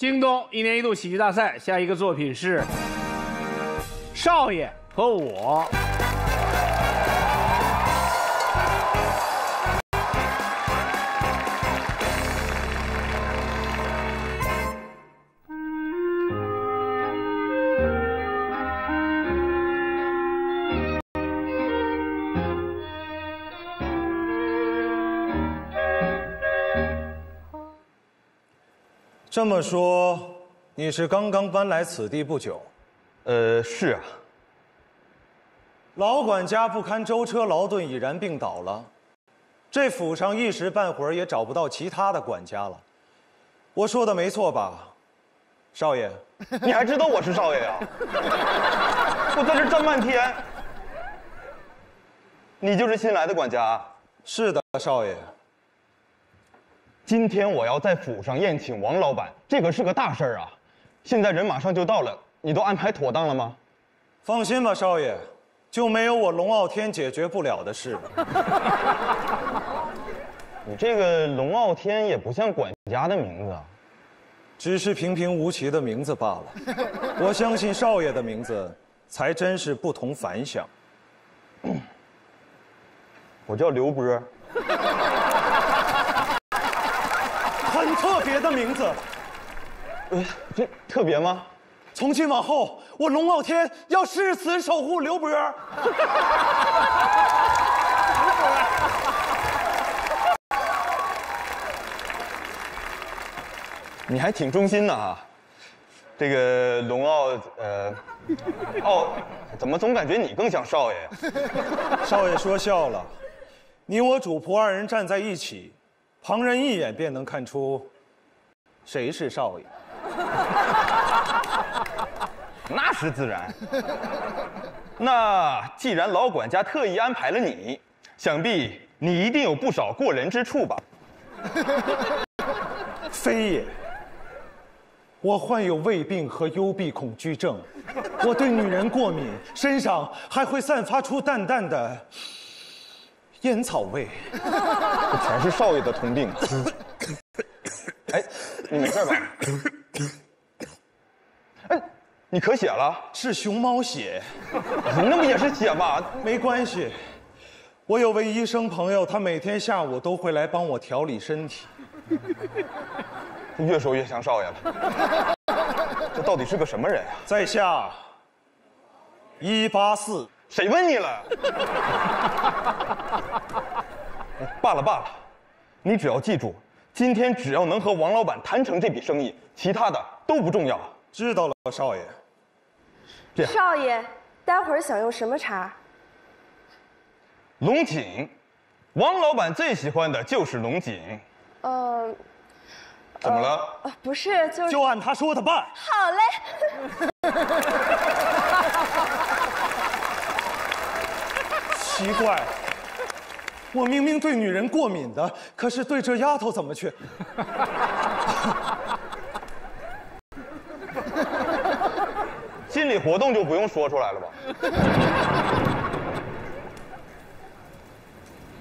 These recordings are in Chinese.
京东一年一度喜剧大赛，下一个作品是《少爷和我》。这么说，你是刚刚搬来此地不久？呃，是啊，老管家不堪舟车劳顿，已然病倒了。这府上一时半会儿也找不到其他的管家了。我说的没错吧，少爷？你还知道我是少爷啊？我在这站半天，你就是新来的管家？是的，少爷。今天我要在府上宴请王老板，这可是个大事儿啊！现在人马上就到了，你都安排妥当了吗？放心吧，少爷，就没有我龙傲天解决不了的事。你这个龙傲天也不像管家的名字啊，只是平平无奇的名字罢了。我相信少爷的名字才真是不同凡响。我叫刘波。很特别的名字，呃，这特别吗？从今往后，我龙傲天要誓死守护刘波。你还挺忠心的啊！这个龙傲，呃，哦，怎么总感觉你更像少爷呀？少爷说笑了，你我主仆二人站在一起。旁人一眼便能看出，谁是少爷。那是自然。那既然老管家特意安排了你，想必你一定有不少过人之处吧？非也。我患有胃病和幽闭恐惧症，我对女人过敏，身上还会散发出淡淡的。烟草味，这 全是少爷的通病。哎，你没事吧？哎，你咳血了？是熊猫血。那不也是血吗？没关系，我有位医生朋友，他每天下午都会来帮我调理身体。越说越像少爷了。这到底是个什么人啊？在下一八四。谁问你了？罢了罢了，你只要记住，今天只要能和王老板谈成这笔生意，其他的都不重要。知道了，少爷。这样，少爷，待会儿想用什么茶？龙井，王老板最喜欢的就是龙井。呃，怎么了？呃，不是，就就按他说的办。好嘞。奇怪，我明明对女人过敏的，可是对这丫头怎么去？心理活动就不用说出来了吧？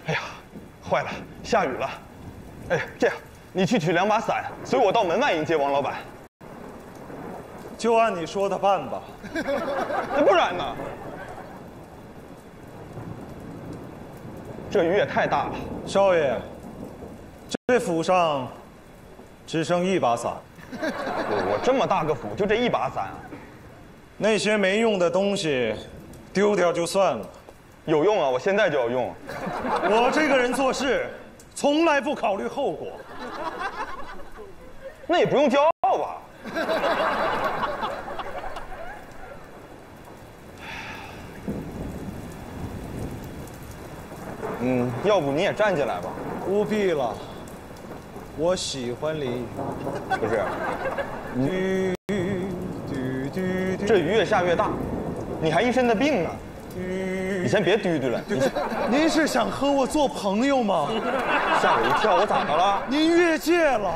哎呀，坏了，下雨了。哎，这样，你去取两把伞，随我到门外迎接王老板。就按你说的办吧。那不然呢？这雨也太大了，少爷，这府上只剩一把伞。我我这么大个府，就这一把伞啊？那些没用的东西，丢掉就算了。有用啊，我现在就要用。我这个人做事，从来不考虑后果。那也不用骄傲吧？嗯，要不你也站起来吧。不必了，我喜欢淋雨。不是，雨，这雨越下越大，你还一身的病呢。你先别嘟嘟了。您是想和我做朋友吗？吓我一跳，我咋的了？您越界了。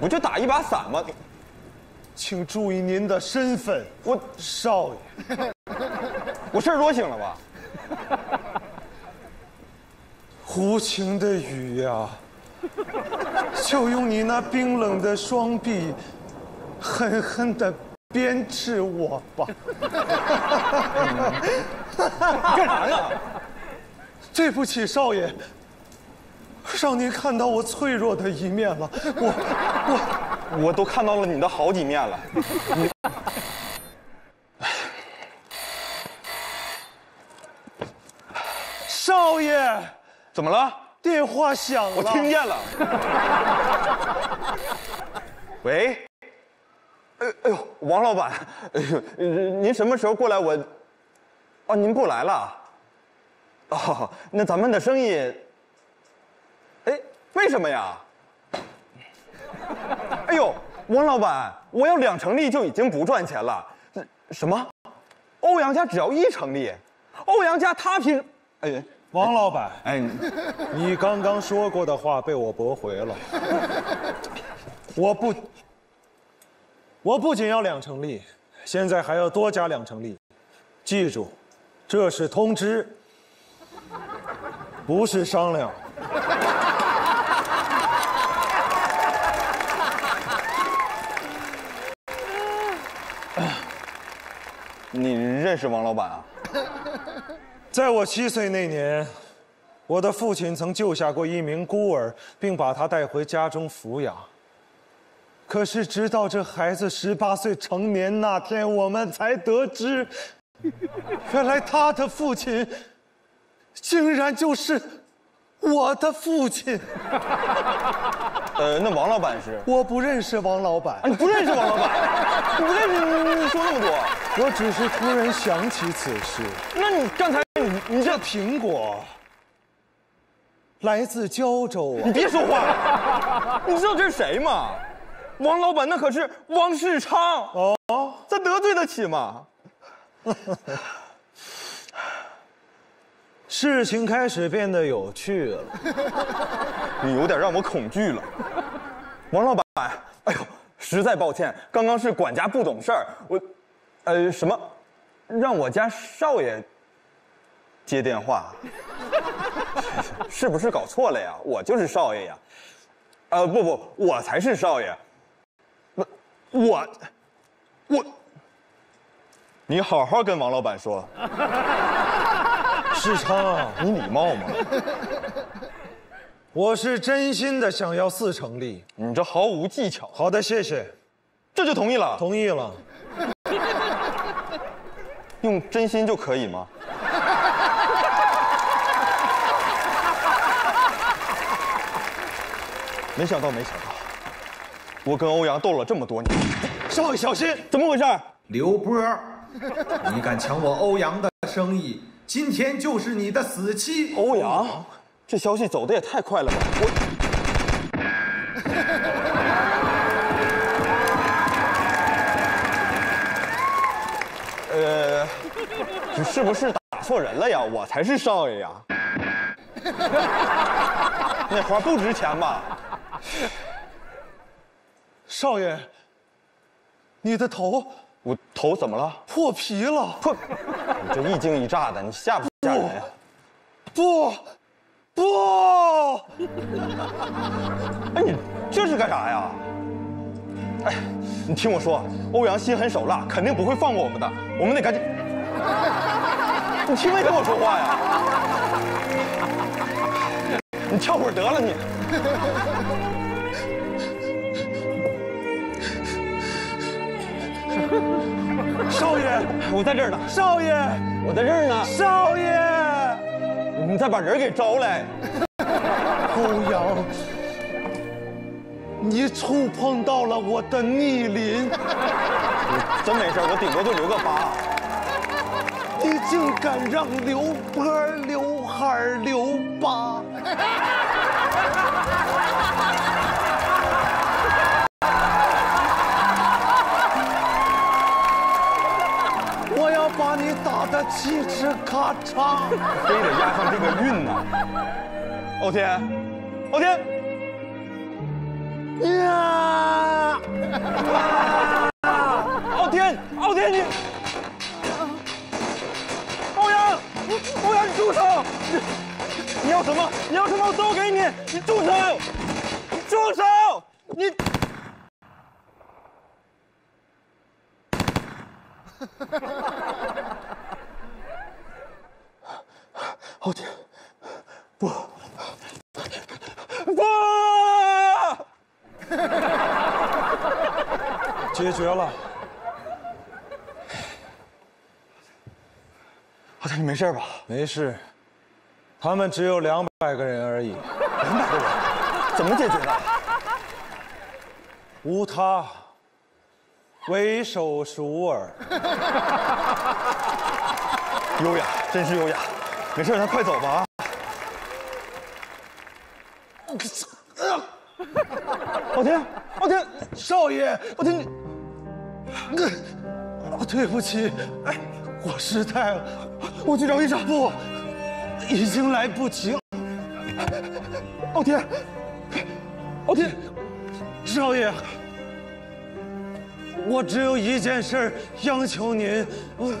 不就打一把伞吗？请注意您的身份。我少爷，我事儿多醒了吧？无情的雨呀，就用你那冰冷的双臂狠狠的鞭笞我吧。干啥呀？对不起，少爷，让您看到我脆弱的一面了。我我 我都看到了你的好几面了。你少爷，怎么了？电话响了，我听见了。喂，哎哎呦，王老板，哎呦，呃您什么时候过来？我，哦，您不来了。哦，那咱们的生意，哎，为什么呀？哎呦，王老板，我要两成利就已经不赚钱了。呃什么？欧阳家只要一成利？欧阳家他凭，哎，王老板，哎，你你刚刚说过的话被我驳回了。我不，我不仅要两成利，现在还要多加两成利。记住，这是通知，不是商量。你认识王老板啊？在我七岁那年，我的父亲曾救下过一名孤儿，并把他带回家中抚养。可是，直到这孩子十八岁成年那天，我们才得知，原来他的父亲，竟然就是我的父亲。呃，那王老板是？我不认识王老板啊，，你不认识王老板？你不认识你？你说那么多？我只是突然想起此事。那你刚才你你这这苹果来自胶州啊你！别说话，你知道这是谁吗？王老板那可是王世昌哦，咱得罪得起吗？事情开始变得有趣了。你有点让我恐惧了，王老板。哎呦，实在抱歉，刚刚是管家不懂事儿，我，呃，什么，让我家少爷接电话，是不是搞错了呀？我就是少爷呀，呃，不不，我才是少爷，我我我，你好好跟王老板说，世昌，你礼貌吗？我是真心的想要四成利。你这毫无技巧，好的，谢谢，这就同意了？同意了。用真心就可以吗？没想到，没想到，我跟欧阳斗了这么多年，少爷小心！怎么回事？刘波，你敢抢我欧阳的生意，今天就是你的死期。欧阳，这消息走的也太快了吧！我 呃，你是不是打错人了呀？我才是少爷呀！那花不值钱吧？少爷，你的头我头怎么了？破皮了。破！你这一惊一乍的，你吓不吓人呀？不，不，哎，你这是干啥呀？哎，你听我说，欧阳心狠手辣，肯定不会放过我们的，我们得赶紧。你听没听我说话呀？你跳会儿得了你。少爷，我在这儿呢，少爷，我在这儿呢。少爷！你再把人给招来。欧阳，你触碰到了我的逆鳞，真没事，我顶多就留个疤。你竟敢让刘波刘海留疤！你打得嘁哧咔嚓！非得押上这个韵呢。欧天，欧天，呀！傲天，傲天，你，欧阳，欧阳，你住手！你你要什么？你要什么？我都给你！你住手！你住手！你。傲天，不，不，解决了。傲天，你没事吧？没事，他们只有两百个人而已，两百个人，怎么解决的？无他，唯手熟尔。优雅，真是优雅。没事，咱快走吧啊！傲天，老天，少爷，老天，你啊，对不起，哎，我失态了，我去找医生。不，已经来不及了。傲天，傲天，少爷，我只有一件事央求您，我，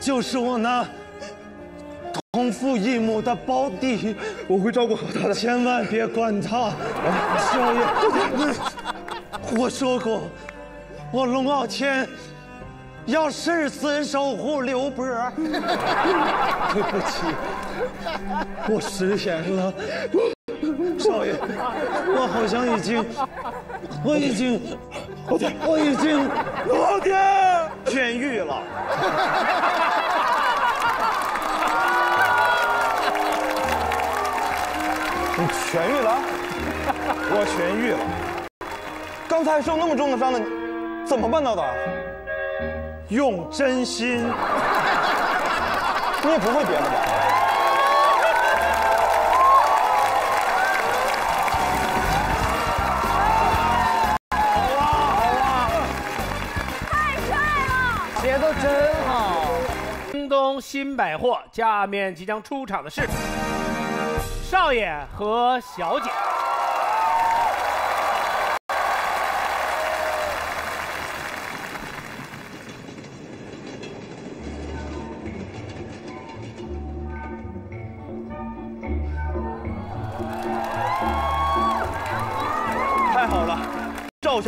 就是我那同父异母的胞弟，我会照顾好他的。千万别管他。少爷，我说过，我龙傲天要誓死守护刘波。对不起，我食言了。少爷，我好像已经，我已经，我已经，傲天，痊愈了。你痊愈了？我痊愈了。刚才受那么重的伤的，怎么办到的？用真心。你也不会别的吧？写的真好。京东新百货，下面即将出场的是少爷和小姐。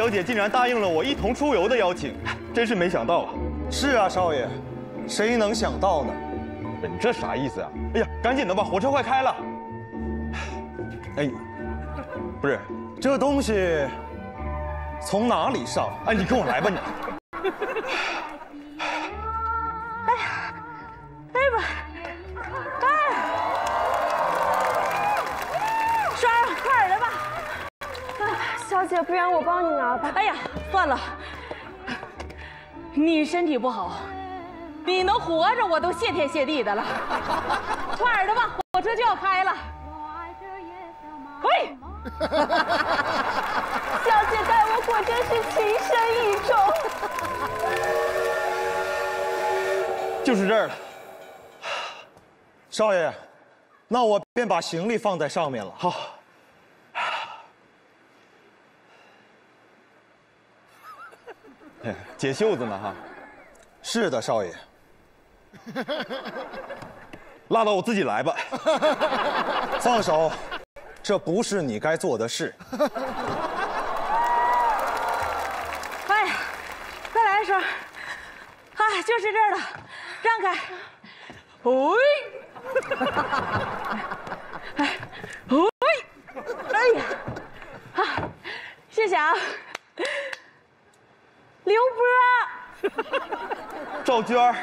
小姐竟然答应了我一同出游的邀请，真是没想到啊！是啊，少爷，谁能想到呢？你这啥意思啊？哎呀，赶紧的吧，火车快开了。哎，不是，这东西从哪里上？哎，你跟我来吧，你。栓儿，快点来吧。啊，小姐，不然我帮你拿吧。哎呀，算了，你身体不好，你能活着我都谢天谢地的了。快点的吧，火车就要开了。喂，小姐待我果真是情深意重。就是这儿了。少爷，那我便把行李放在上面了。好。解袖子呢哈，是的，少爷。拉倒，我自己来吧。放手，这不是你该做的事。哎呀，再来一声。哎，就是这儿了，让开。哎，哎，哎，哎呀，啊，谢谢啊。刘波，赵娟儿，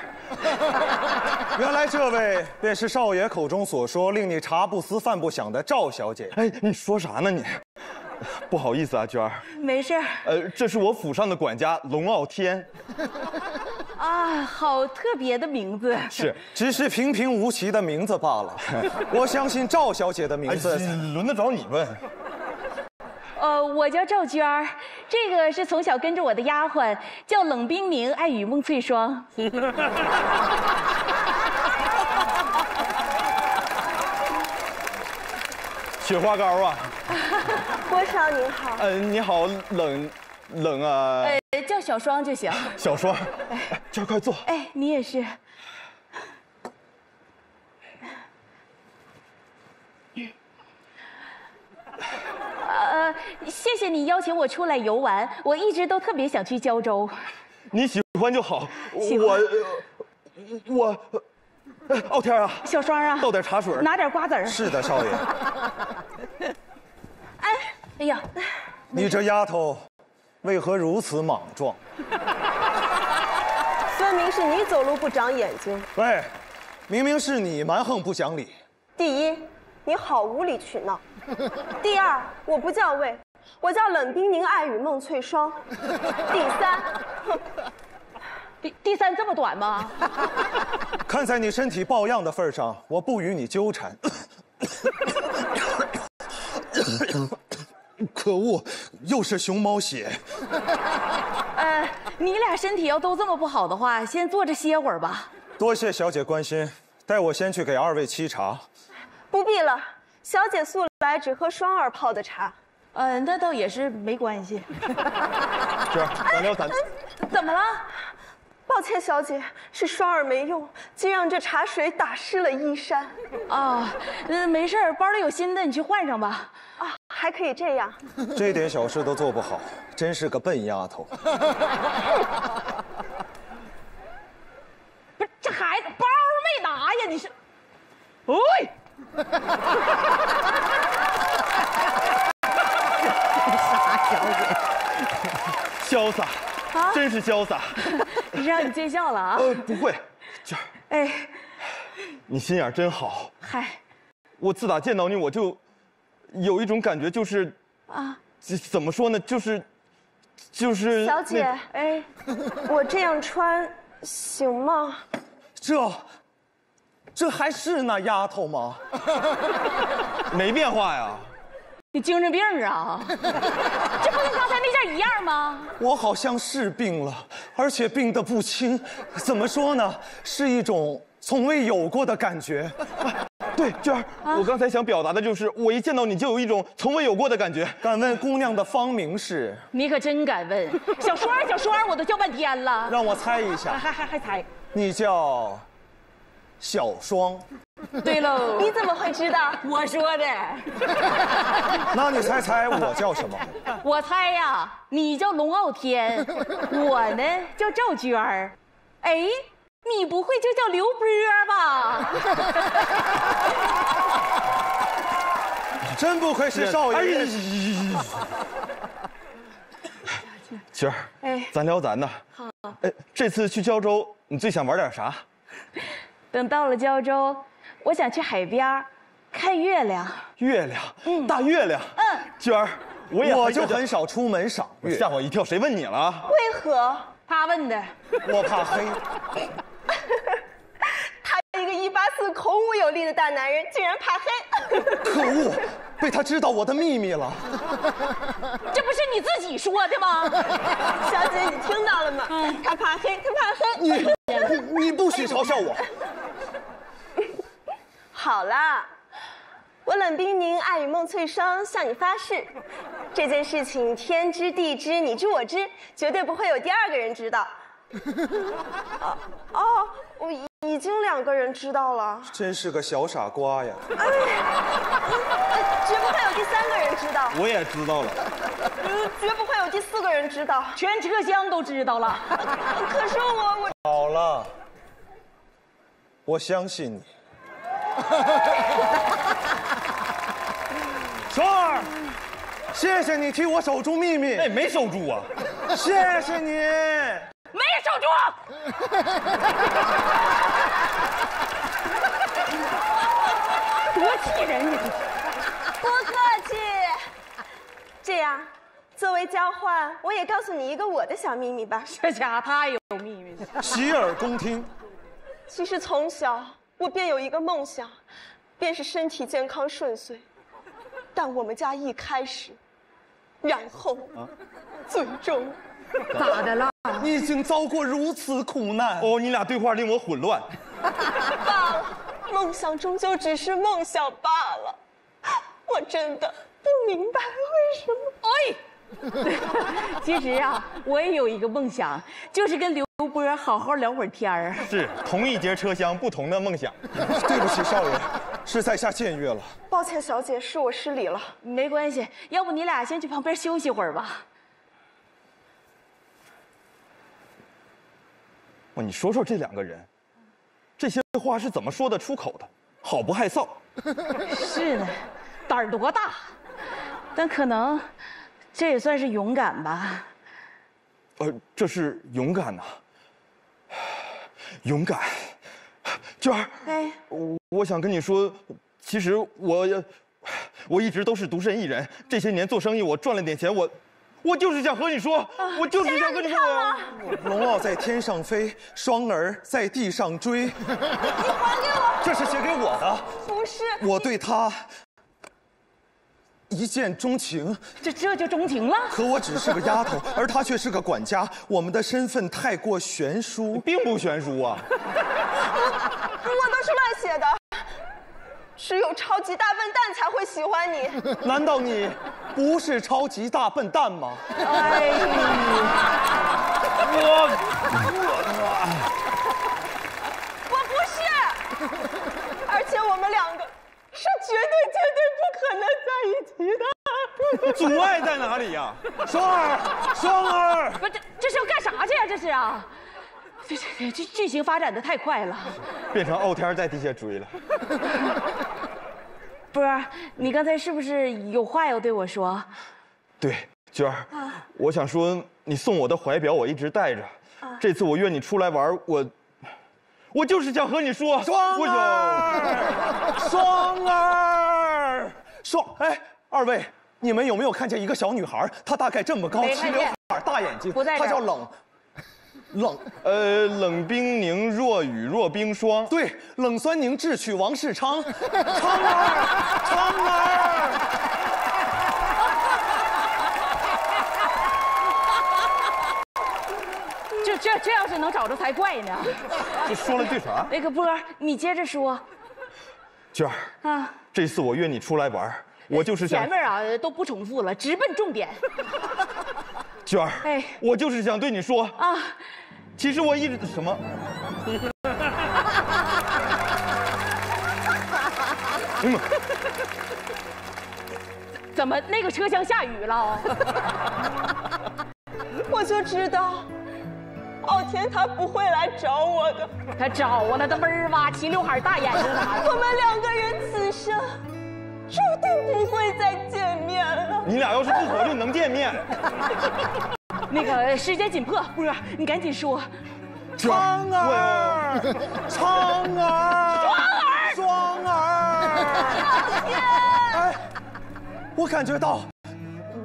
原来这位便是少爷口中所说令你茶不思饭不想的赵小姐。哎，你说啥呢你？不好意思啊，娟儿。没事儿呃，这是我府上的管家龙傲天。啊，好特别的名字。是，只是平平无奇的名字罢了。我相信赵小姐的名哎字，轮得着你问？呃，我叫赵娟儿，这个是从小跟着我的丫鬟，叫冷冰凝、爱与梦翠霜。雪花膏啊。郭少您好，呃，你好，冷，冷啊，呃，叫小霜就行。小双，哎娟儿快坐。哎，你也是。呃，谢谢你邀请我出来游玩，我一直都特别想去胶州。你喜欢就好。我呃我呃傲天啊，小双啊，倒点茶水。拿点瓜子儿。是的，少爷，哎呀，你这丫头为何如此莽撞？分明是你走路不长眼睛。喂，明明是你蛮横不讲理。第一，你好无理取闹；第二，我不叫魏，我叫冷冰凝爱与梦翠霜；第三，第第三这么短吗？看在你身体抱恙的份上，我不与你纠缠。可恶，又是熊猫血。呃，你俩身体要都这么不好的话，先坐着歇会儿吧。多谢小姐关心，待我先去给二位沏茶。不必了。小姐素来只喝双儿泡的茶。呃，那倒也是没关系。这样，咱聊咱。怎么了？抱歉，小姐，是双儿没用，竟让这茶水打湿了衣衫。啊，嗯，没事儿，包里有新的，你去换上吧。啊，还可以这样。这点小事都做不好，真是个笨丫头。不是，这孩子包没拿呀？你是？哎，潇洒，真是潇洒。让你见笑了啊！呃，不会，娟儿，哎，你心眼真好。嗨，我自打见到你，我就有一种感觉，就是啊，这怎么说呢，就是，就是小姐，哎，我这样穿行吗？这，这还是那丫头吗？没变化呀。你精神病啊？这不跟刚才那件一样吗？我好像是病了，而且病得不轻。怎么说呢？是一种从未有过的感觉。对，娟儿，我刚才想表达的就是，我一见到你就有一种从未有过的感觉。敢问姑娘的芳名是？你可真敢问，小双儿，小双儿，我都叫半天了，让我猜一下，还还还猜。你叫小双。对喽，你怎么会知道？我说的，那你猜猜我叫什么？我猜呀，你叫龙傲天，我呢叫赵娟儿。哎，你不会就叫刘波吧？真不愧是少哎爷。娟儿，哎，咱聊咱的。好。哎，这次去胶州，你最想玩点啥？等到了胶州，我想去海边看月亮。月亮，大月亮。嗯，娟儿，我也我就很少出门赏月，吓我一跳，谁问你了？为何？他问的。我怕黑。他一个一八四孔武有力的大男人，竟然怕黑。可恶，被他知道我的秘密了。这不是你自己说的吗？小姐，你听到了吗？他怕黑，他怕黑。你你你不许嘲笑我。好了，我冷冰凝爱与梦翠霜向你发誓，这件事情天知地知，你知我知，绝对不会有第二个人知道。哦哦，我已已经两个人知道了，真是个小傻瓜呀！呃绝不会有第三个人知道，我也知道了。呃绝不会有第四个人知道。全车厢都知道了。可是我我好了，我相信你。双儿，谢谢你替我守住秘密，哎，没守住啊。谢谢你。没守住，多气人你！不客气。这样，作为交换，我也告诉你一个我的小秘密吧。这家伙太有秘密了。洗耳恭听。其实从小我便有一个梦想，便是身体健康顺遂。但我们家一开始，然后，最终，咋的了？你已经遭过如此苦难，哦，你俩对话令我混乱。罢了，梦想终究只是梦想罢了。我真的不明白为什么。哎，其实啊，我也有一个梦想，就是跟刘波好好聊会儿天儿。是同一节车厢，不同的梦想。对不起，少爷，是在下僭越了。抱歉，小姐，是我失礼了。没关系，要不你俩先去旁边休息会儿吧。哇，你说说这两个人，这些话是怎么说得出口的？好不害臊。是呢，胆儿多大，但可能这也算是勇敢吧。呃，这是勇敢呐、勇敢。娟儿，哎，我我想跟你说，其实我我一直都是独身一人，这些年做生意我赚了点钱，我我就是想和你说，我就是想跟你说，龙傲在天上飞，双儿在地上追。你还给我！这是写给我的，不是，我对他一见钟情，这这就钟情了。可我只是个丫头，而他却是个管家，我们的身份太过悬殊。并不悬殊啊。我都是乱写的。只有超级大笨蛋才会喜欢你。难道你不是超级大笨蛋吗？哎，我不是，而且我们两个是绝对绝对不可能在一起的。阻碍在哪里呀、双儿，双儿，不，这这是要干啥去呀？这是啊，这这这剧情发展的太快了。变成傲天在地下追了。波儿，你刚才是不是有话要对我说？对，娟儿，我想说，你送我的怀表我一直带着，这次我约你出来玩，我我就是想和你说，双儿，双儿，双哎，二位，你们有没有看见一个小女孩？她大概这么高，齐刘海，大眼睛，她叫冷，冷，呃，冷冰凝若雨若冰霜。对，冷酸凝智取王世昌，昌儿，昌儿。这要是能找着才怪呢。这说了句啥？那个波，你接着说娟儿，啊。这次我约你出来玩，我就是想前，面啊都不重复了，直奔重点 娟儿，哎我就是想对你说，啊！其实我一直什么？嗯，怎么那个车厢下雨了？我就知道，傲天他不会来找我的。他找我了，他嗡儿哇，齐刘海，大眼睛啥的。我们两个人此生注定不会再见面了。你俩要是不合就能见面。那个时间紧迫，波儿，你赶紧说。娟昌儿，昌儿，双儿，哎，我感觉到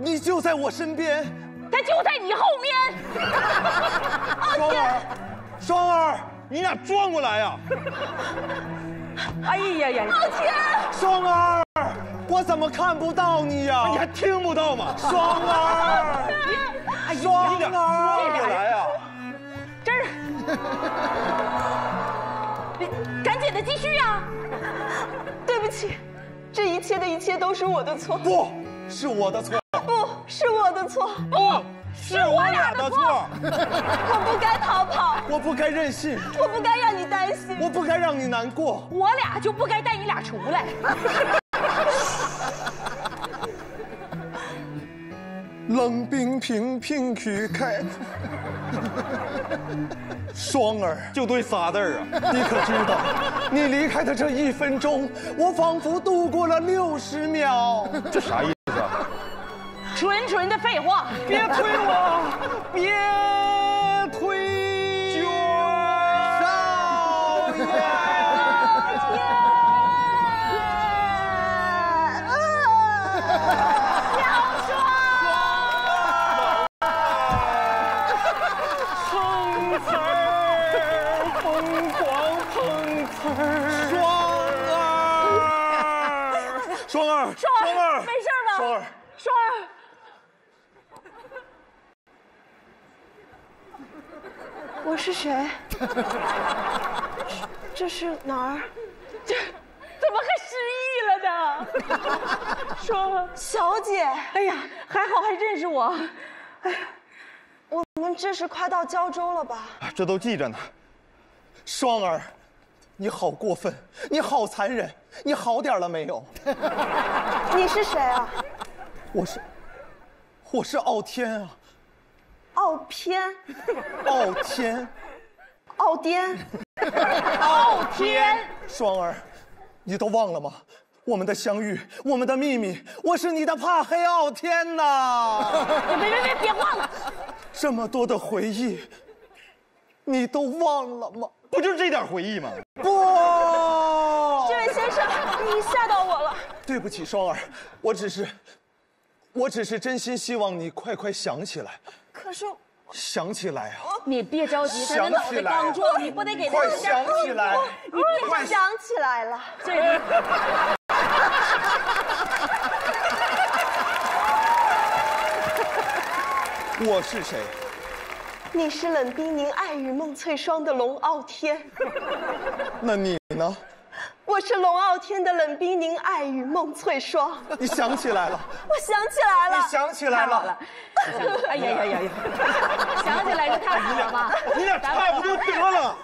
你就在我身边，他就在你后面。双儿，双儿，你俩转过来呀、哎呀呀！双儿，我怎么看不到你呀、你还听不到吗？双儿，双你俩儿，转过来呀、这儿，你赶紧的继续呀！对不起，这一切的一切都是我的错，不是我的错，不是我的错，不是我俩的错。我不该逃跑，我不该任性，我不该让你担心。我不该让你难过。我俩就不该带你俩出来。冷冰冰冰曲开，双儿，就对仨字儿啊。你可知道，你离开的这一分钟，我仿佛度过了六十秒。这啥意思啊？纯纯的废话。别推我，别推少爷。碰瓷儿，疯狂碰瓷儿。双儿，双儿，双儿，没事吧？双儿，双儿，我是谁？这是哪儿？这怎么还失忆了呢？双儿，小姐，哎呀，还好还认识我。哎我们这是快到胶州了吧？这都记着呢。双儿，你好过分，你好残忍，你好点了没有？你是谁啊？我是，我是傲天啊，傲偏，傲天，傲颠。傲天，双儿，你都忘了吗？我们的相遇，我们的秘密，我是你的怕黑傲天呐！别别别别忘了，这么多的回忆，你都忘了吗？不就这点回忆吗？不，这位先生，你吓到我了。对不起，双儿，我只是，我只是真心希望你快快想起来，可是想起来啊！你别着急，他想这脑袋起来刚撞，你不得给他想起来！我想起来了，我是谁？你是冷冰凝、爱与梦翠霜的龙傲天，那你呢？我是龙傲天的冷冰凝、爱与梦翠霜。你想起来了？我想起来了，你想起来了？哎呀呀呀呀！想起来就太好了吧？你俩差不就得了？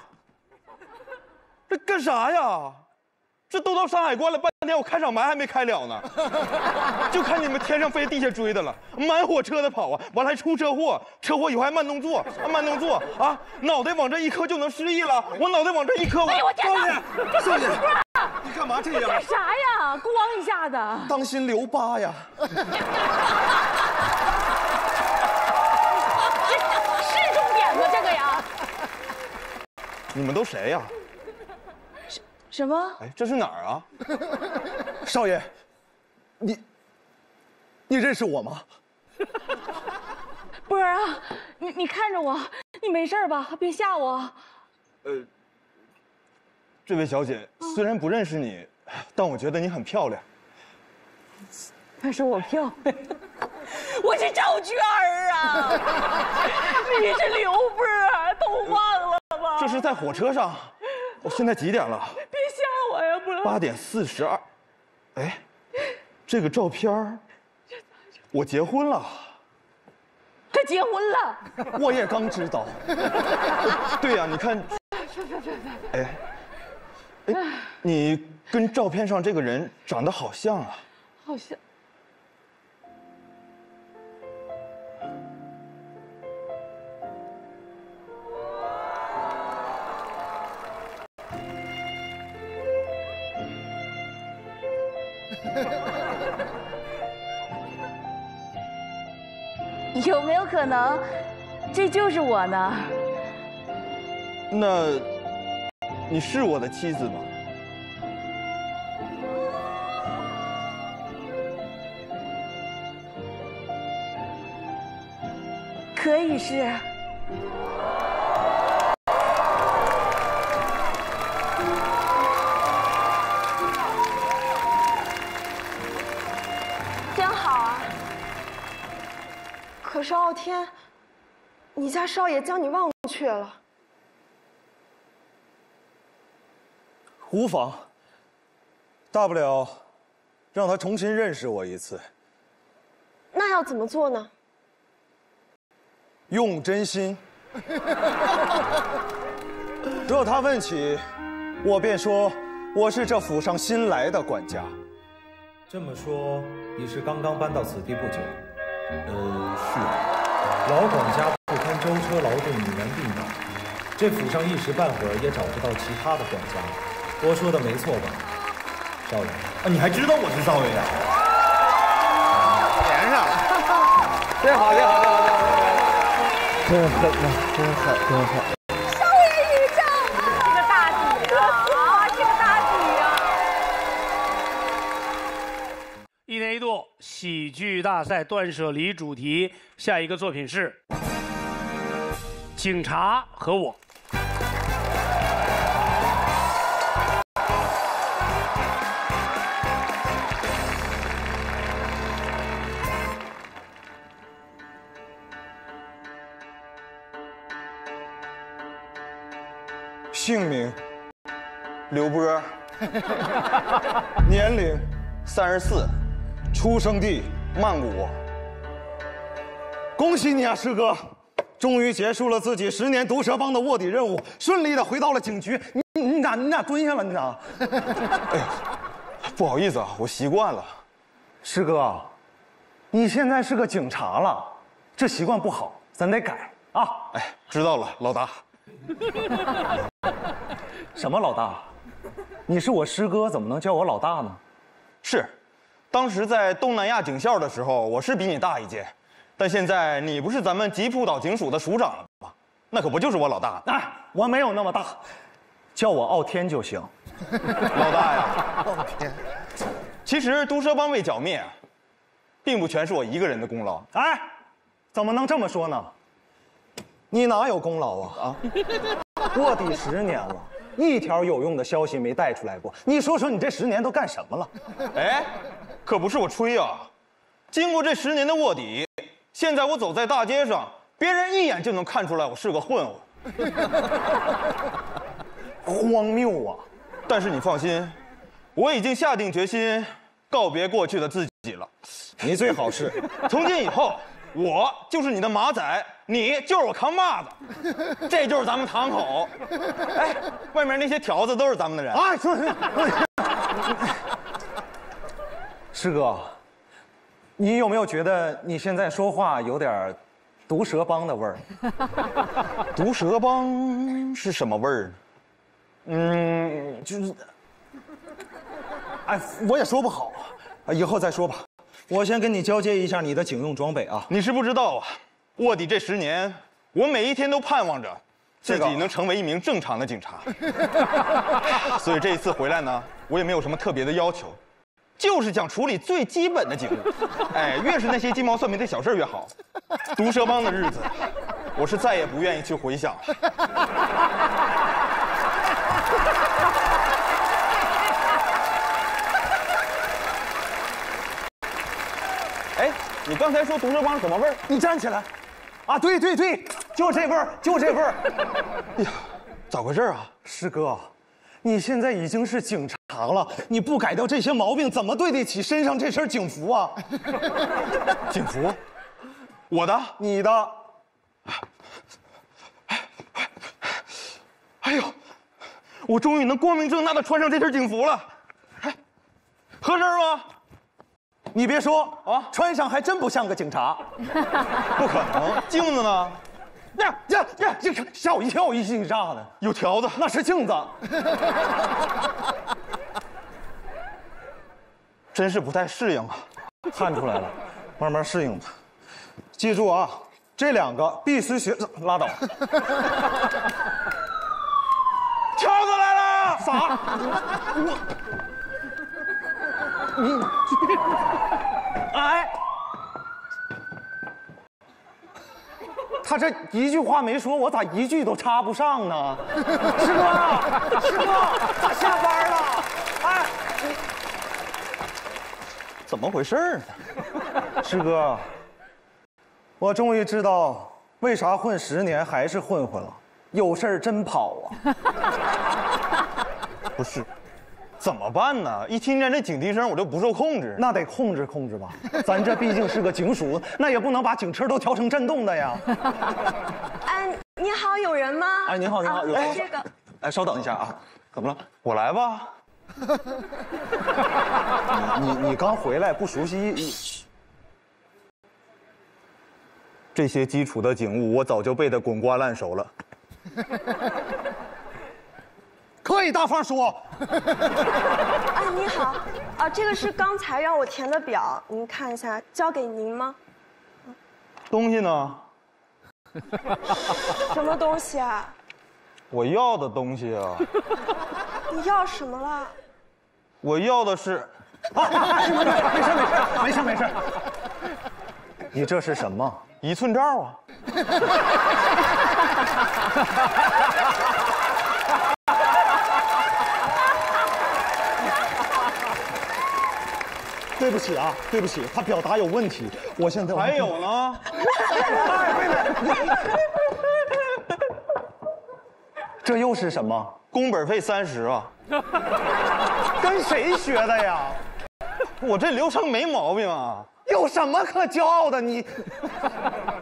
这干啥呀？这都到山海关了，半天我开场白还没开了呢，就看你们天上飞地下追的了，满火车的跑啊，完了还出车祸，车祸以后还慢动作，啊慢动作啊，脑袋往这一磕就能失忆了，我脑袋往这一磕，哎呦我天哪！少爷，你干嘛这样？干 啥呀？咣一下子，当心留疤呀！是重点吗？这个呀？你们都谁呀？什么？哎，这是哪儿啊？少爷，你，你认识我吗？波儿啊，你你看着我，你没事吧？别吓我。这位小姐，虽然不认识你，但我觉得你很漂亮。他说我漂亮，我是赵娟儿啊，你是刘波儿，都忘了吧？这是在火车上，我现在几点了？别吓我呀，波儿。八点四十二，哎，这个照片儿我结婚了。他结婚了，我也刚知道。对呀、你看，哎，哎，你跟照片上这个人长得好像啊。好像 有没有可能，这就是我呢？那，你是我的妻子吗？可以是。真好啊。可是傲天，你家少爷将你忘却了。无妨，大不了让他重新认识我一次，那要怎么做呢？用真心。若他问起，我便说我是这府上新来的管家。这么说，你是刚刚搬到此地不久？呃，是。老管家不堪舟车劳顿，已然病倒，这府上一时半会儿也找不到其他的管家。我说的没错吧，少爷？啊，你还知道我是少爷呀？连上了，真好，真好，真好，真好。真狠呐，真狠，真狠。少爷遇上了，这个大底啊，这个大底啊！一年一度喜剧大赛断舍离主题，下一个作品是《警察和我》。刘波，年龄、三十四，出生地。曼谷。恭喜你啊，师哥，终于结束了自己十年毒蛇帮的卧底任务，顺利的回到了警局。你你咋你咋蹲下了？你咋？不好意思啊，我习惯了。师哥，你现在是个警察了，这习惯不好，咱得改啊。哎，知道了，老大。什么老大？你是我师哥，怎么能叫我老大呢？是，当时在东南亚警校的时候，我是比你大一届，但现在你不是咱们吉普岛警署的署长了吗？那可不就是我老大？哎，我没有那么大，叫我傲天就行。老大呀，傲天。其实毒蛇帮被剿灭，并不全是我一个人的功劳。哎，怎么能这么说呢？你哪有功劳啊？啊，卧底十年了。一条有用的消息没带出来过，你说说你这十年都干什么了？哎，可不是我吹啊！经过这十年的卧底，现在我走在大街上，别人一眼就能看出来我是个混混。荒谬啊！但是你放心，我已经下定决心告别过去的自己了。你最好是，从今以后。我就是你的马仔，你就是我扛把子，这就是咱们堂口。哎，外面那些条子都是咱们的人。师哥，你有没有觉得你现在说话有点毒蛇帮的味儿？毒蛇帮是什么味儿？嗯，就是，哎，我也说不好，以后再说吧。我先跟你交接一下你的警用装备啊！你是不知道啊，卧底这十年，我每一天都盼望着自己能成为一名正常的警察。所以这一次回来呢，我也没有什么特别的要求，就是想处理最基本的警务。哎，越是那些鸡毛蒜皮的小事越好。毒蛇帮的日子，我是再也不愿意去回想了。你刚才说毒蛇帮什么味儿？你站起来，啊，对对对，就这味儿，就这味儿。哎呀，咋回事啊？师哥，你现在已经是警察了，你不改掉这些毛病，怎么对得起身上这身警服啊？警服，我的，你的。哎呦，我终于能光明正大的穿上这身警服了，哎合身吗？你别说啊，穿上还真不像个警察。不可能，镜子呢？呀呀呀！这吓我一跳，一惊一乍的。有条子，那是镜子。真是不太适应啊。看出来了，慢慢适应吧。记住啊，这两个必须学。拉倒。条子来了！啥？我。你。哎，他这一句话没说，我咋一句都插不上呢？师哥，师哥，咋下班了？哎，怎么回事呢？师哥，我终于知道为啥混十年还是混混了，有事真跑啊！不是。怎么办呢？一听见这警笛声，我就不受控制。那得控制控制吧，咱这毕竟是个警署，那也不能把警车都调成震动的呀。哎，你好，有人吗？哎，你好，你好，有人。这个，哎，稍等一下啊，怎么了？我来吧。你你你刚回来，不熟悉。这些基础的警务，我早就背得滚瓜烂熟了。可以大方说。啊，你好，啊，这个是刚才让我填的表，您看一下，交给您吗？东西呢？什么东西啊？我要的东西啊。你要什么了？我要的是。没事没事没事没事。你这是什么？一寸照啊。对不起啊，对不起，他表达有问题。我现在还有呢。这又是什么？工本费三十啊？跟谁学的呀？我这流程没毛病啊。有什么可骄傲的？你，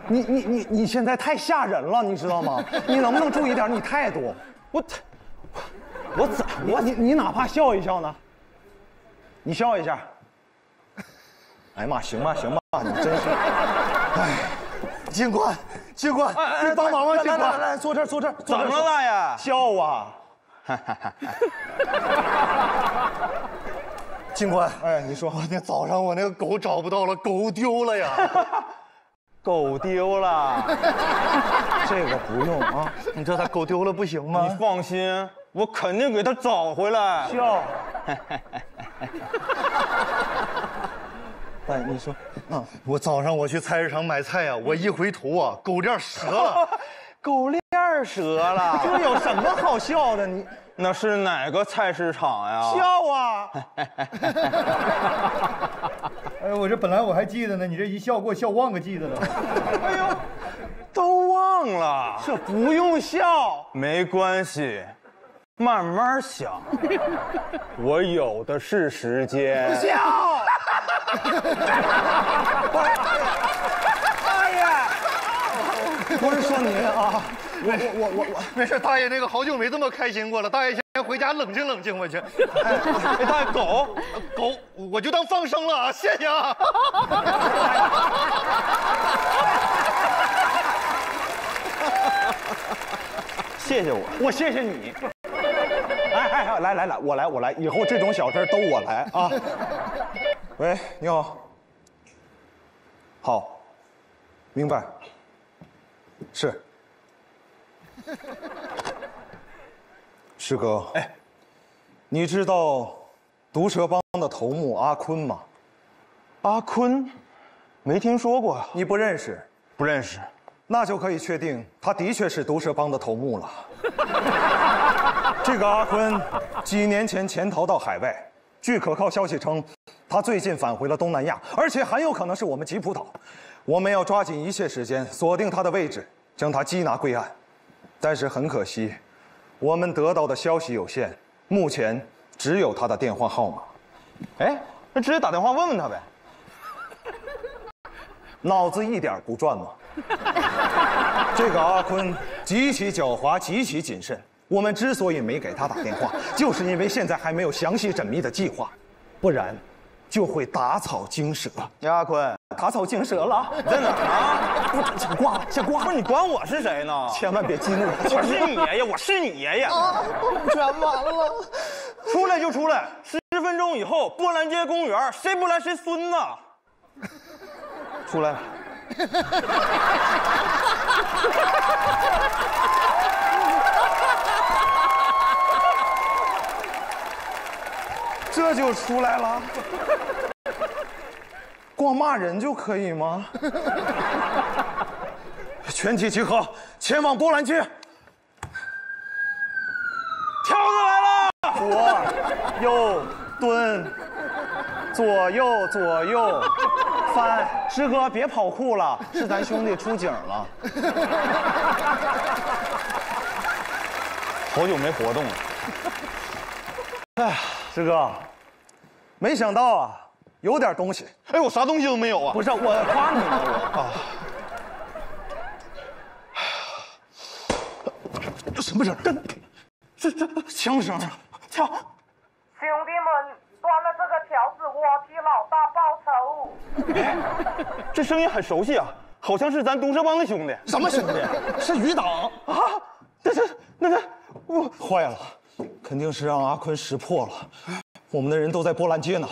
你你你你现在太吓人了，你知道吗？你能不能注意点你态度？我，我怎我你你哪怕笑一笑呢？你笑一下。哎呀妈，行吧，行吧，你真是，哎，警官，警官，你帮忙吧，警官，来来来来坐这儿，坐这儿，怎么了呀？笑啊！警官，哎，你说我那早上我那个狗找不到了，狗丢了呀。狗丢了，这个不用啊，你知道他狗丢了不行吗你？放心，我肯定给它找回来。笑。哎，你说，嗯，我早上我去菜市场买菜呀、我一回头啊，狗链折了，狗链儿折了，这有什么好笑的？你 那是哪个菜市场呀？笑啊！哎，我这本来我还记得呢，你这一笑给我笑忘个记得了。哎呦，都忘了，这不用笑，没关系，慢慢想。我有的是时间。不笑。哎呀，不是说您啊，我我我我我没事，大爷那个好久没这么开心过了，大爷先回家冷静冷静我去。哎，大爷狗，狗，我就当放生了啊，谢谢啊。谢谢我。我谢谢你。哎哎哎，来来来，我来我来，以后这种小事都我来啊。喂，你好。好，明白。是。师哥，哎，你知道毒蛇帮的头目阿坤吗？阿坤，没听说过，你不认识，不认识。那就可以确定他的确是毒蛇帮的头目了。这个阿坤几年前潜逃到海外，据可靠消息称，他最近返回了东南亚，而且很有可能是我们吉普岛。我们要抓紧一切时间锁定他的位置，将他缉拿归案。但是很可惜，我们得到的消息有限，目前只有他的电话号码。哎，那直接打电话问问他呗。脑子一点不转吗？这个阿坤极其狡猾，极其谨慎。我们之所以没给他打电话，就是因为现在还没有详细缜密的计划，不然就会打草惊蛇。杨阿坤，打草惊蛇了，你在哪儿啊？不先挂了，先挂了，不是你管我是谁呢？千万别激怒我。我是你爷爷，我是你爷爷啊。全完了，出来就出来，十分钟以后，波兰街公园，谁不来谁孙子。出来了。这就出来了。光骂人就可以吗？全体集合，前往波兰街。条子来了。左右蹲，左右左右翻。师哥，别跑酷了，是咱兄弟出警了。好久没活动了。哎，师哥，没想到啊，有点东西。哎，我啥东西都没有啊。不是我夸你呢，我啊。什么声？跟这这枪声啊！枪！兄弟们，端了这个条子，我替老大报仇。这声音很熟悉啊，好像是咱毒蛇帮的兄弟。什么兄弟？是余党啊！那是那这，我坏了，肯定是让阿坤识破了。我们的人都在波兰街呢，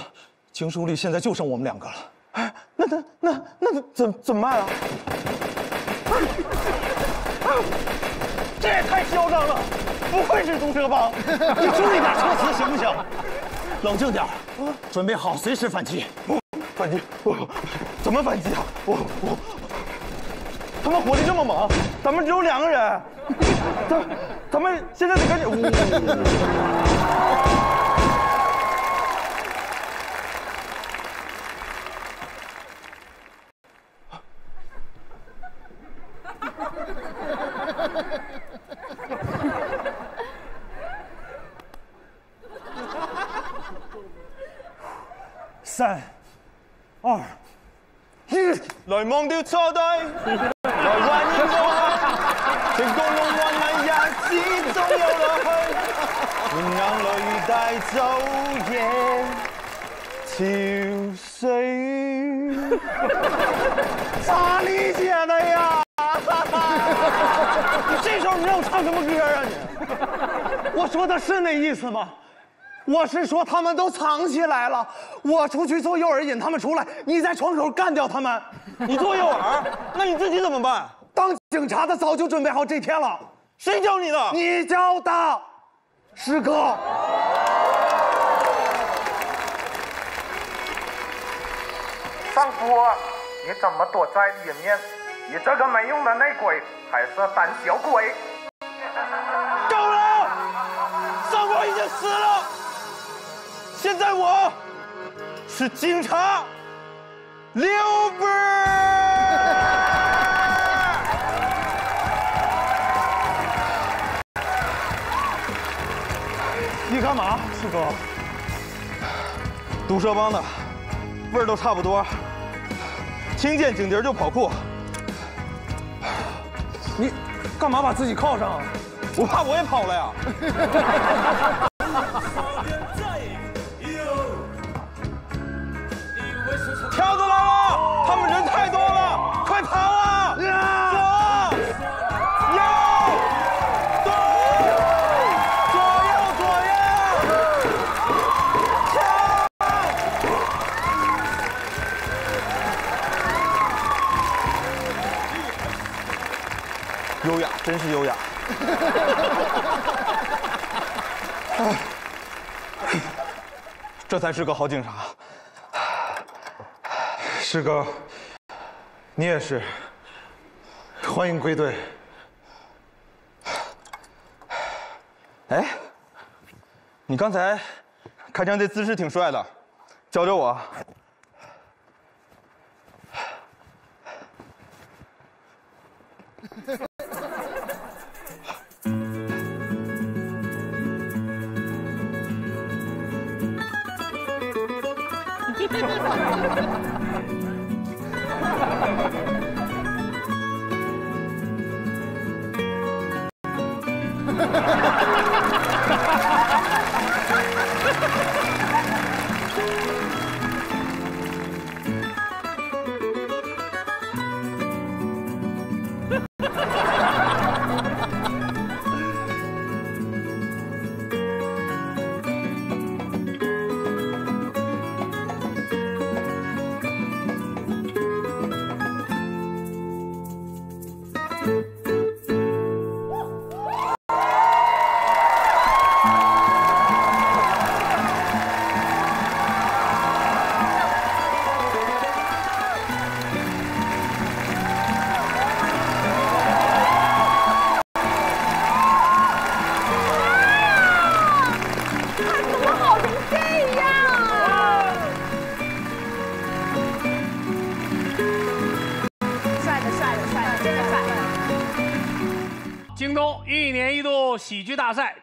经书里现在就剩我们两个了。哎，那那那那怎怎么办啊？这也太嚣张了！不愧是毒蛇帮，你注意点措辞行不行？冷静点，准备好随时反击。反击？我怎么反击啊？我我，他们火力这么猛，咱们只有两个人，咱咱们现在得赶紧。三、二、一，來忘掉錯對，來懷念過去，情共夢幻迷也始終有落去，用眼在昼夜憔悴。咋理解的呀？你这时候你让我唱什么歌啊你？我说的是那意思吗？我是说他们都藏起来了，我出去做诱饵引他们出来，你在窗口干掉他们。你做诱饵，那你自己怎么办？当警察的早就准备好这天了。谁教你的？你教的，师哥。上夫，你怎么躲在里面？你这个没用的内鬼，还是胆小鬼！够了！上官已经死了，现在我是警察刘波你干嘛，四哥？毒蛇帮的，味儿都差不多。听见警笛就跑酷，你干嘛把自己铐上？我怕我也跑了呀。优雅，真是优雅。这才是个好警察。师哥，你也是。欢迎归队。哎，你刚才开枪这姿势挺帅的，教教我。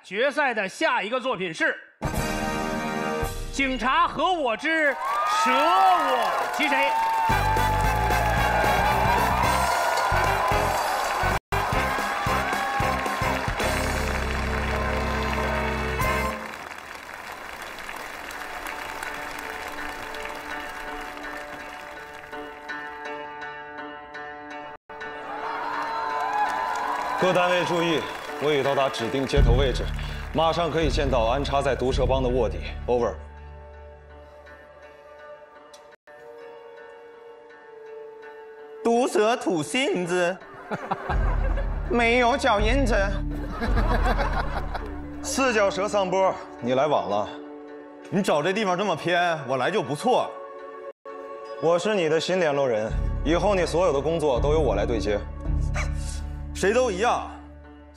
决赛的下一个作品是《警察和我之舍我其谁》。各单位注意，我已到达指定接头位置，马上可以见到安插在毒蛇帮的卧底。Over。毒蛇吐信子，没有脚印子。四脚蛇桑波，你来晚了。你找这地方这么偏，我来就不错。我是你的新联络人，以后你所有的工作都由我来对接。谁都一样，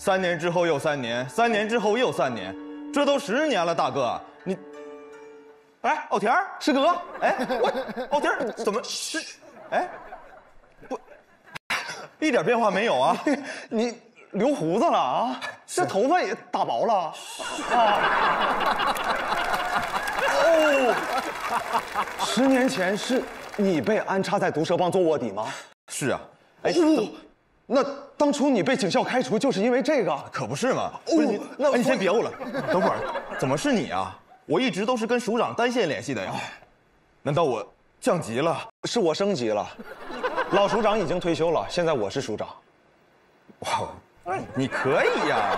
三年之后又三年，三年之后又三年，这都十年了，大哥，你，哎，奥田师哥，哎，我奥田怎么是，哎，不，一点变化没有啊？你留胡子了啊？这头发也打薄了啊！哦，十年前是你被安插在毒蛇帮做卧底吗？是啊，哎，哦，那当初你被警校开除就是因为这个？可不是嘛？不是你，那哎你先别误了，等会儿，怎么是你啊？我一直都是跟署长单线联系的呀，难道我降级了？是我升级了，老署长已经退休了，现在我是署长。哇，你可以呀。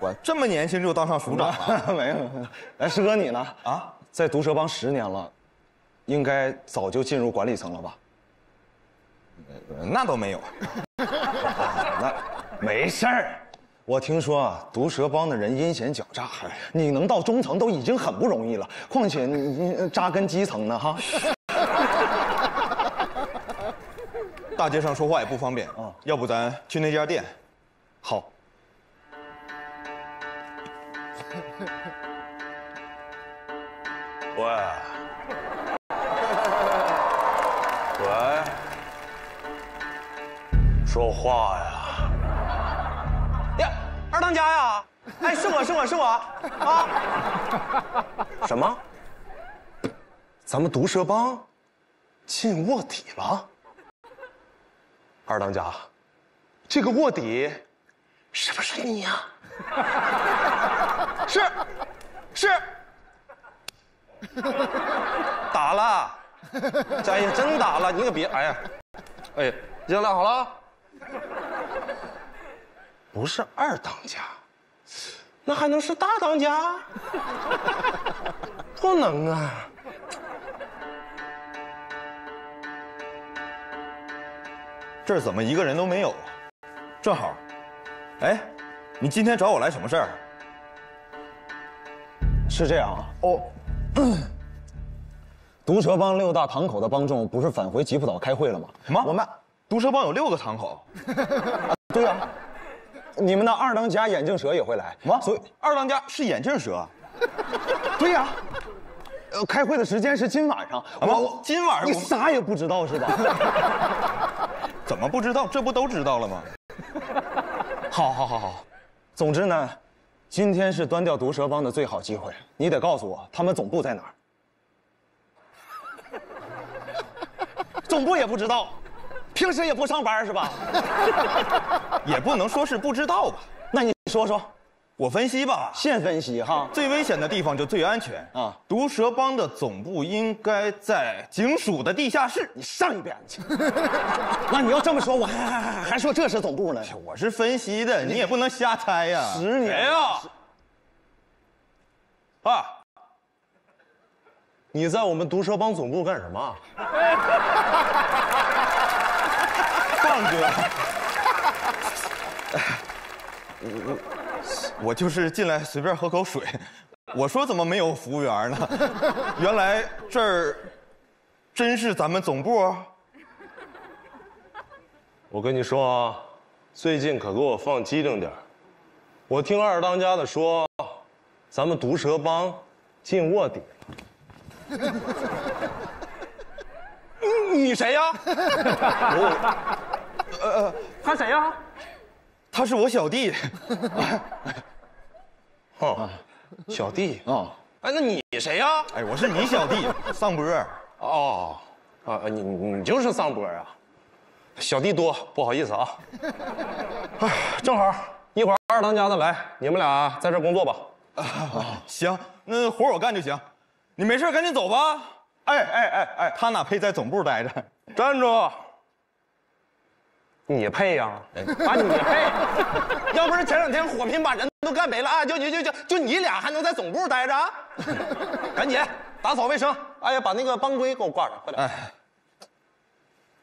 我这么年轻就当上署长了，没有，没有。哎，师哥你呢？啊，在毒蛇帮十年了，应该早就进入管理层了吧？那倒没有。那没事儿。我听说啊，毒蛇帮的人阴险狡诈，你能到中层都已经很不容易了，况且你你扎根基层呢哈。大街上说话也不方便啊，要不咱去那家店？好。喂，说话呀！呀，二当家呀！哎，是我是我是我啊！什么？咱们毒蛇帮进卧底了？二当家，这个卧底是不是你呀？是，是。打了，哎呀，真打了！你可别，哎呀，哎呀，行了，好了。不是二当家，那还能是大当家？不能啊！这儿怎么一个人都没有啊？正好，哎，你今天找我来什么事儿？是这样啊，哦。毒蛇帮六大堂口的帮众不是返回吉普岛开会了吗？什么？我们毒蛇帮有六个堂口？对呀，你们的二当家眼镜蛇也会来。所以二当家是眼镜蛇？对呀。呃，开会的时间是今晚上。我今晚上你啥也不知道是吧？怎么不知道？这不都知道了吗？好，好，好，好。总之呢。今天是端掉毒蛇帮的最好机会，你得告诉我他们总部在哪儿。总部也不知道，平时也不上班是吧？也不能说是不知道吧。那你说说，我分析吧。现分析哈。最危险的地方就最安全啊。毒蛇帮的总部应该在警署的地下室。你上一边去。那你要这么说，我还还还还说这是总部呢？我是分析的，你也不能瞎猜呀。十年呀。爸！你在我们毒蛇帮总部干什么？放哥，我 我我就是进来随便喝口水。我说怎么没有服务员呢？原来这儿真是咱们总部。我跟你说啊，最近可给我放机灵点我听二当家的说。咱们毒蛇帮进卧底了，你谁呀？我，呃，他谁呀？他是我小弟。哦，小弟啊，哎，那你谁呀？哎，我是你小弟，丧波。哦，啊，你你就是丧波啊？小弟多，不好意思啊。哎，正好一会儿二当家的来，你们俩在这工作吧。啊，行，那活我干就行，你没事赶紧走吧。哎哎哎哎，他哪配在总部待着？站住！你配呀？啊，你配？要不是前两天火拼把人都干没了啊，就就就就就你俩还能在总部待着？赶紧打扫卫生。哎呀，把那个帮规给我挂上，快点。哎，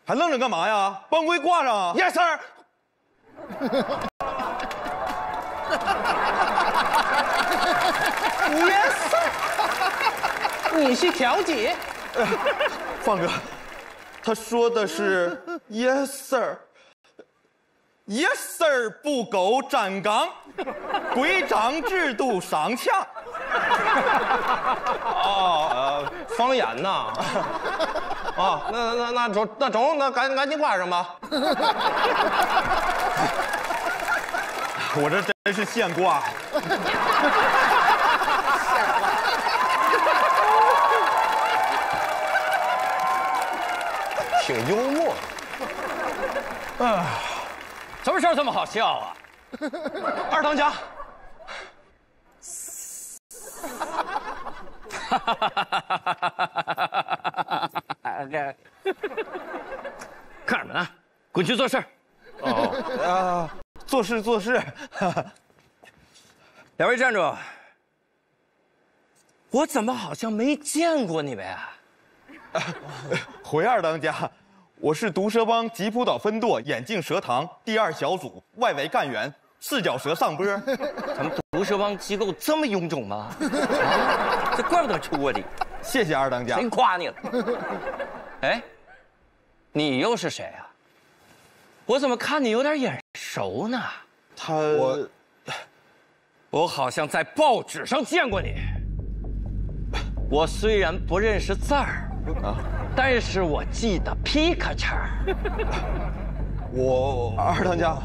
还愣着干嘛呀？帮规挂上啊！Yes sir。Yes，sir 你是调解？放哥，他说的是 Yes sir，Yes sir 不苟站岗，规章制度上墙。哦，方言呐？啊，那那那中那中那赶赶紧挂上吧。我这真是现挂。挺幽默，啊，什么事儿这么好笑啊？二当家，哈哈哈哈哈！看什么呢？滚去做事。哦啊，做事做事。两位站住！我怎么好像没见过你们呀？回二当家，我是毒蛇帮吉普岛分舵眼镜蛇堂第二小组外围干员四脚蛇上波。咱们毒蛇帮机构这么臃肿吗？啊这怪不得出我的。谢谢二当家。谁夸你了？哎，你又是谁啊？我怎么看你有点眼熟呢？他我 我好像在报纸上见过你。我虽然不认识字儿啊，但是我记得皮卡丘。我二当家，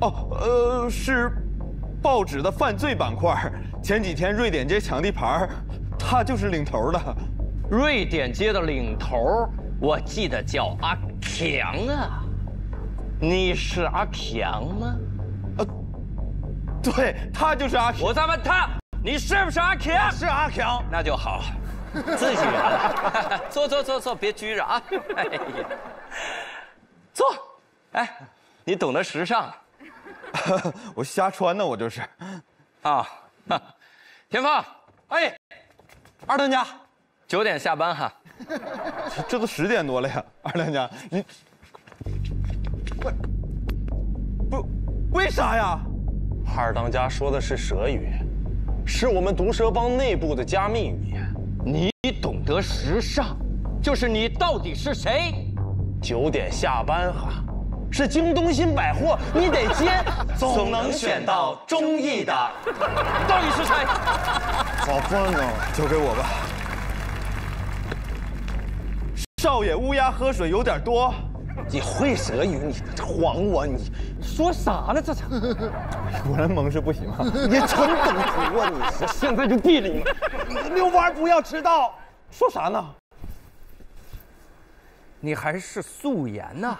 哦呃是报纸的犯罪板块。前几天瑞典街抢地盘，他就是领头的。瑞典街的领头，我记得叫阿强啊。你是阿强吗？呃，对他就是阿强。我在问他，你是不是阿强？是阿强。那就好，自己人了。坐坐坐坐，别拘着啊！哎呀，坐。哎，你懂得时尚。我瞎穿呢，我就是。啊，田芳，哎，二当家，九点下班哈。这都十点多了呀，二当家，你。为不为啥呀？二当家说的是蛇语，是我们毒蛇帮内部的加密语言。你懂得时尚，就是你到底是谁？九点下班哈，是京东新百货，你得接，总能选到中意的。到底是谁？咋办呢？交给我吧。少爷，乌鸦喝水有点多。你会蛇语，你晃我，你说啥呢？这这，果然蒙是不行啊！你纯懂图啊！你现在就毙了你！遛弯不要迟到。说啥呢？你还是素颜呐？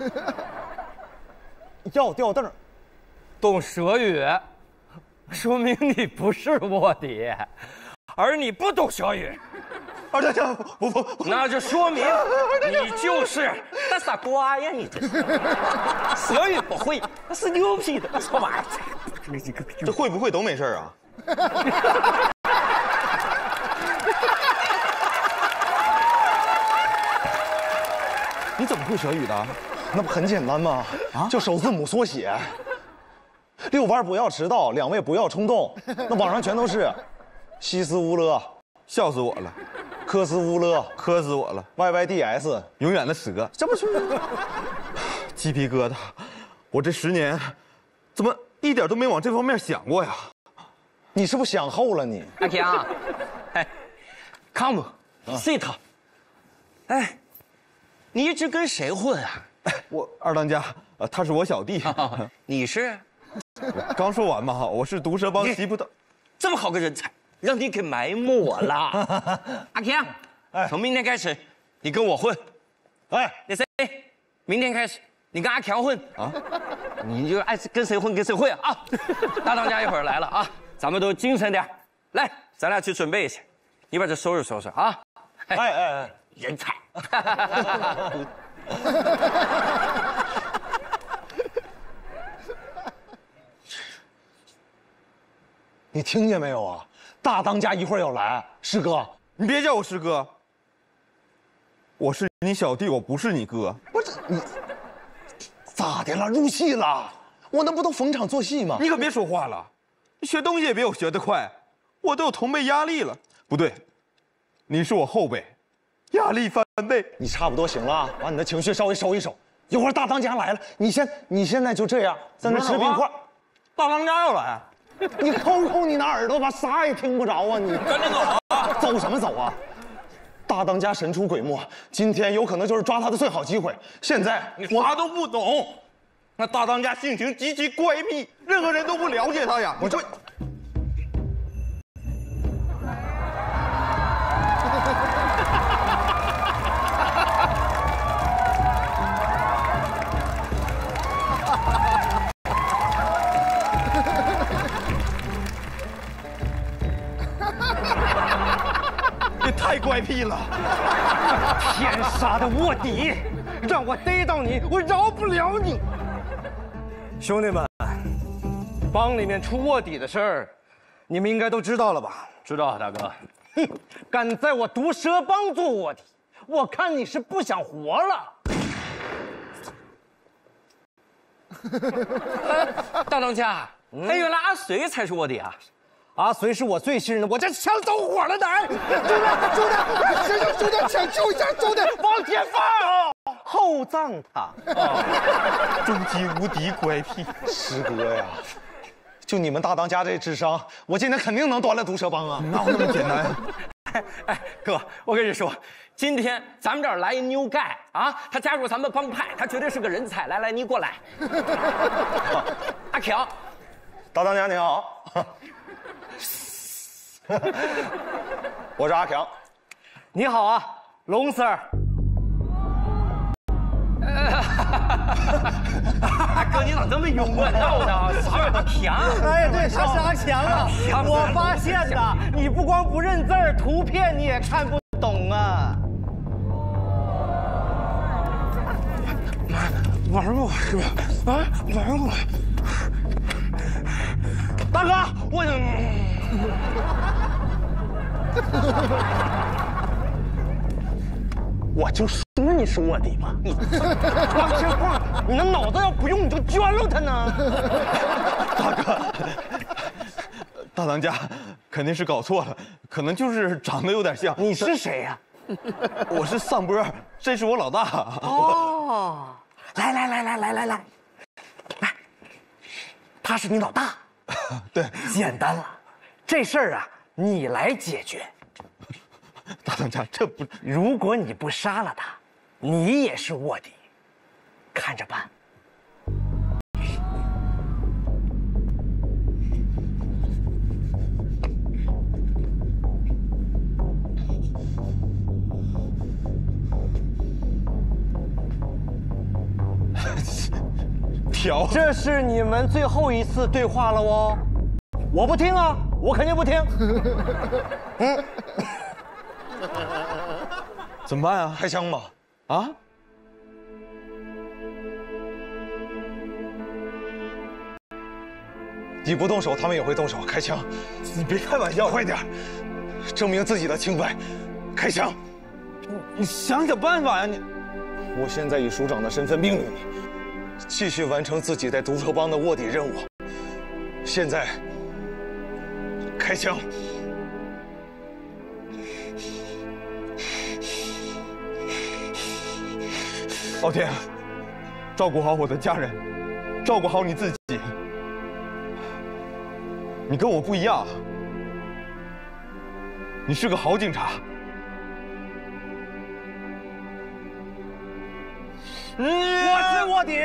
要吊凳，懂蛇语，说明你不是卧底，而你不懂蛇语。二当家，不不，那就说明你就是大傻瓜呀！你这是蛇语不会，那是牛皮的，说玩意儿。这会不会都没事啊？你怎么会蛇语的？那不很简单吗？啊，就首字母缩写。遛弯不要迟到，两位不要冲动。那网上全都是，西斯乌勒，笑死我了。科斯乌勒，磕死我了！Y Y D S，永远的蛇，这不是？鸡皮疙瘩！我这十年，怎么一点都没往这方面想过呀？你是不是想后了你？阿强，哎，Come sit，哎，你一直跟谁混啊？我二当家，呃，他是我小弟。你是？刚说完嘛，我是毒蛇帮吉普的，这么好个人才。让你给埋没了，阿强，从明天开始，你跟我混，哎，那谁，明天开始你跟阿强混。啊，你就爱跟谁混跟谁混啊。大当家一会儿来了啊，咱们都精神点，来，咱俩去准备一下，你把这收拾收拾啊。哎哎哎，人才。你听见没有啊？大当家一会儿要来，师哥，你别叫我师哥。我是你小弟，我不是你哥。不是你，咋的了？入戏了？我那不都逢场作戏吗？你可别说话了，你学东西也比我学得快，我都有同辈压力了。不对，你是我后辈，压力翻倍。你差不多行了，把你的情绪稍微收一收。一会儿大当家来了，你先，你现在就这样在那吃冰块。大当家要来。你抠抠你那耳朵吧，啥也听不着啊！你赶紧走啊！走什么走啊？大当家神出鬼没，今天有可能就是抓他的最好机会。现在你啥都不懂，那大当家性情极其怪异，任何人都不了解他呀！我就。怪癖了！天杀的卧底，让我逮到你，我饶不了你！兄弟们，帮里面出卧底的事儿，你们应该都知道了吧？知道，大哥。哼，敢在我毒蛇帮做卧底，我看你是不想活了。大当家，哎，原来阿随才是卧底啊！阿随是我最信任的，我这枪走火了，哪？兄弟，兄弟，谁用手枪抢救一下兄弟？往前放，厚葬他。终极无敌怪癖，师哥呀！就你们大当家这智商，我今天肯定能端了毒蛇帮啊！哪有那么简单？哎哎，哥，我跟你说，今天咱们这儿来一 new guy 啊，他加入咱们帮派，他绝对是个人才。来来，你过来。阿强，大当家你好。我是阿强，你好啊，龙 Sir。哥，你咋这么幽默闹呢？啥阿强？哎，对，他是阿强啊。我发现的，你不光不认字儿，图片你也看不懂啊。玩过是吧？啊，玩过。大哥，我。我就说你是卧底嘛！你王千晃，你那脑子要不用你就捐了他呢！大哥，大当家肯定是搞错了，可能就是长得有点像。你是谁呀？我是丧波，这是我老大。哦，来来来来来来来，来，他是你老大。对，简单了，这事儿啊。你来解决，大当家，这不，如果你不杀了他，你也是卧底，看着办。条，这是你们最后一次对话了哦，我不听啊。我肯定不听。嗯，怎么办啊？开枪吧！啊！你不动手，他们也会动手。开枪！你别开玩笑，快点，证明自己的清白。开枪！你想想办法呀！你，我现在以署长的身份命令你，继续完成自己在毒蛇帮的卧底任务。现在。开枪！老天，照顾好我的家人，照顾好你自己。你跟我不一样，你是个好警察。我是卧底，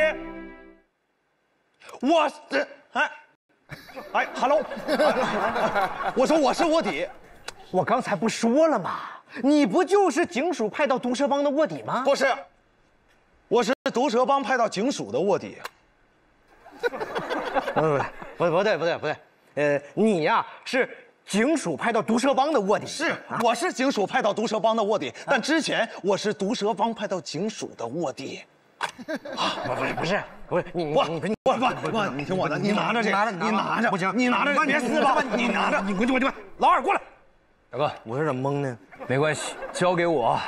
我是哎。哎，Hello，我说我是卧底，我刚才不说了吗？你不就是警署派到毒蛇帮的卧底吗？不是，我是毒蛇帮派到警署的卧底。不不不不对不对不对，呃，你呀是警署派到毒蛇帮的卧底。是，我是警署派到毒蛇帮的卧底，但之前我是毒蛇帮派到警署的卧底。不是不是不是你不你不不不你听我的，你拿着这，你拿着，不行，你拿着，别撕了，你拿着，你滚去滚去滚，老二过来，大哥，我有点懵呢，没关系，交给我。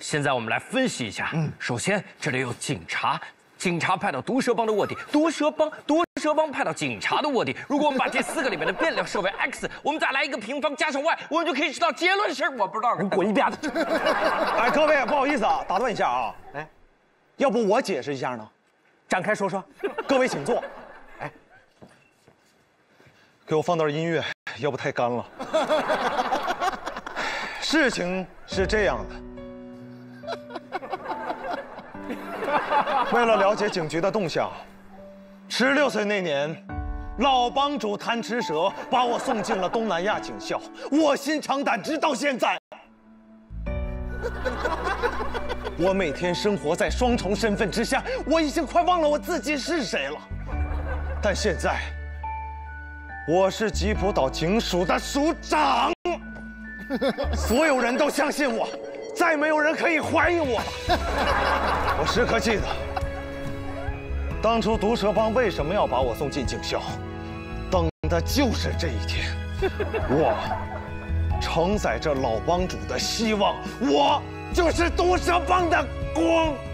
现在我们来分析一下，嗯首先这里有警察，警察派到毒蛇帮的卧底，毒蛇帮毒蛇帮派到警察的卧底。如果我们把这四个里面的变量设为 x，我们再来一个平方加上 y，我们就可以知道结论是我不知道，你滚一边子。哎，各位不好意思啊，打断一下啊，哎。要不我解释一下呢？展开说说。各位请坐。哎，给我放段音乐，要不太干了。事情是这样的。为了了解警局的动向，十六岁那年，老帮主贪吃蛇把我送进了东南亚警校，卧薪尝胆，直到现在。我每天生活在双重身份之下，我已经快忘了我自己是谁了。但现在，我是吉普岛警署的署长，所有人都相信我，再没有人可以怀疑我了。我时刻记得，当初毒蛇帮为什么要把我送进警校，等的就是这一天，我承载着老帮主的希望，我就是毒蛇帮的光。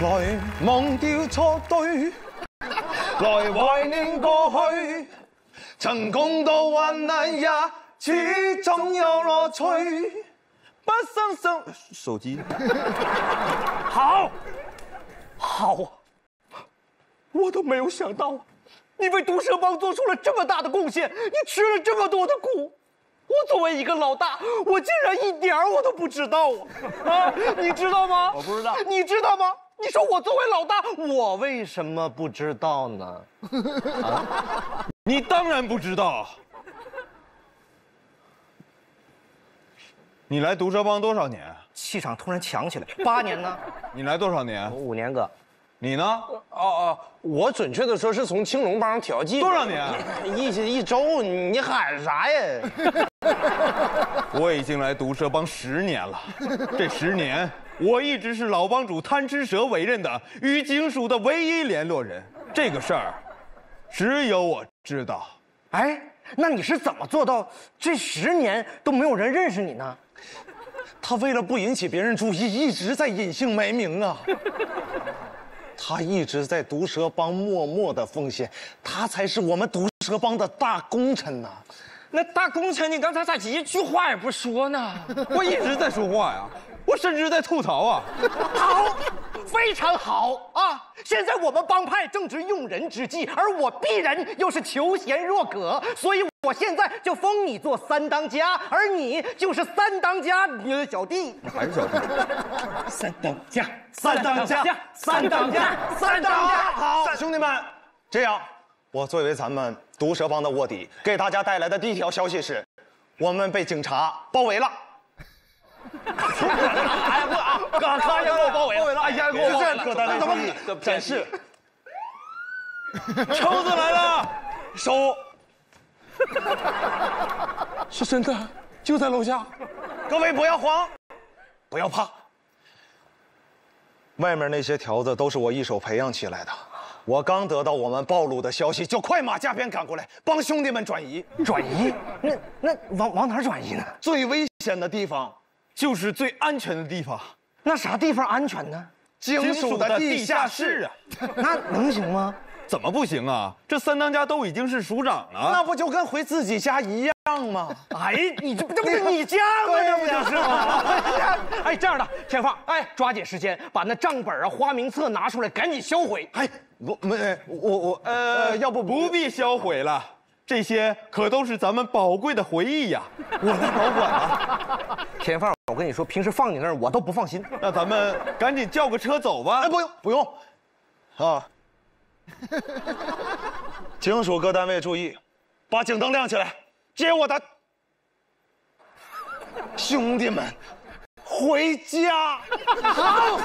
來忘掉錯對，來懷念過去，曾共度患難也始終有樂趣。不生生手機，好，好啊！我都没有想到，你为毒蛇帮做出了这么大的贡献，你吃了这么多的苦。我作为一个老大，我竟然一点儿我都不知道啊！啊，你知道吗？我不知道。你知道吗？你说我作为老大，我为什么不知道呢？啊，你当然不知道。你来毒蛇帮多少年？气场突然强起来。八年呢？你来多少年？五年哥。你呢？哦哦，我准确的说是从青龙帮调剂。多少年？一一周。你喊啥呀？我已经来毒蛇帮十年了。这十年，我一直是老帮主贪吃蛇委任的与警署的唯一联络人。这个事儿，只有我知道。哎，那你是怎么做到这十年都没有人认识你呢？他为了不引起别人注意，一直在隐姓埋名啊。他一直在毒蛇帮默默的奉献，他才是我们毒蛇帮的大功臣呐。那大功臣，你刚才咋一句话也不说呢？我一直在说话呀，我甚至在吐槽啊。好，非常好啊！现在我们帮派正值用人之际，而我鄙人又是求贤若渴，所以我现在就封你做三当家，而你就是三当家你的小弟。还是小弟？三当家，三当家，三当家，三当家。好，兄弟们，这样，我作为咱们毒蛇帮的卧底，给大家带来的第一条消息是，我们被警察包围了。哎呀不啊！刚刚给我包围了，哎呀，给我这可单怎么展示？抽子来了，收。是真的，就在楼下。各位不要慌，不要怕。外面那些条子都是我一手培养起来的。我刚得到我们暴露的消息，就快马加鞭赶过来帮兄弟们转移。转移？那那往往哪转移呢？最危险的地方。就是最安全的地方，那啥地方安全呢？警署的地下室啊，那能行吗？怎么不行啊？这三当家都已经是署长了，那不就跟回自己家一样吗？哎，你这不这不是你家吗？这不就是吗？哎，这样的，天放，哎，抓紧时间把那账本啊、花名册拿出来，赶紧销毁。哎，我没我我呃，要不不必销毁了。这些可都是咱们宝贵的回忆呀，我来保管啊。天放，我跟你说，平时放你那儿我都不放心。那咱们赶紧叫个车走吧。哎，不用不用，啊！警署各单位注意，把警灯亮起来，接我的兄弟们回家。好。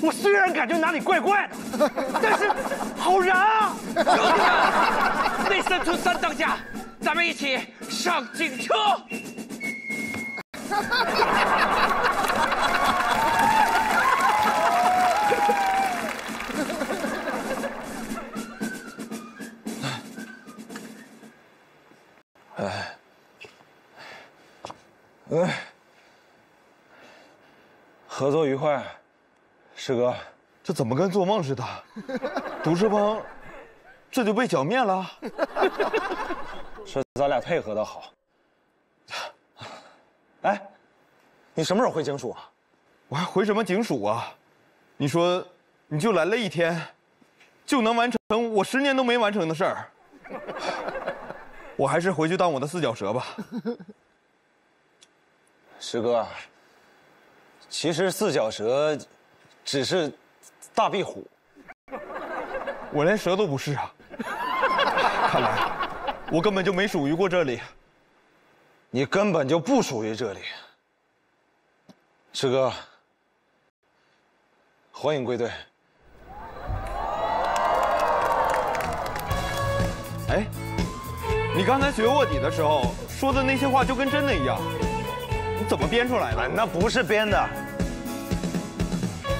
我虽然感觉哪里怪怪的，但是好燃啊！兄弟们，内森出三当家，咱们一起上警车。哎，哎，合作愉快。师哥，这怎么跟做梦似的？毒蛇帮这就被剿灭了？是咱俩配合的好。哎，你什么时候回警署啊？我还回什么警署啊？你说，你就来了一天，就能完成我十年都没完成的事儿？我还是回去当我的四脚蛇吧。师哥，其实四脚蛇。只是大壁虎，我连蛇都不是啊！看来我根本就没属于过这里。你根本就不属于这里，师哥，欢迎归队。哎，你刚才学卧底的时候说的那些话就跟真的一样，你怎么编出来的？那不是编的。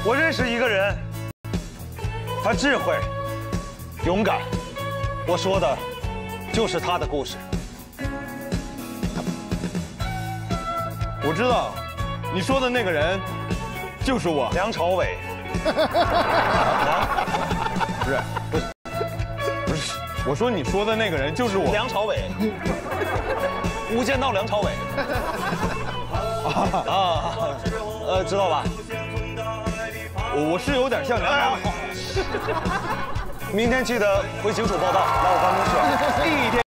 我认识一个人，他智慧、勇敢，我说的就是他的故事。我知道，你说的那个人就是我，梁朝伟。不是，不是，不是，我说你说的那个人就是我，梁朝伟，《无间道》梁朝伟。啊，呃，知道吧？我我是有点像梁朝伟。明天记得回警署报到，来我办公室。一天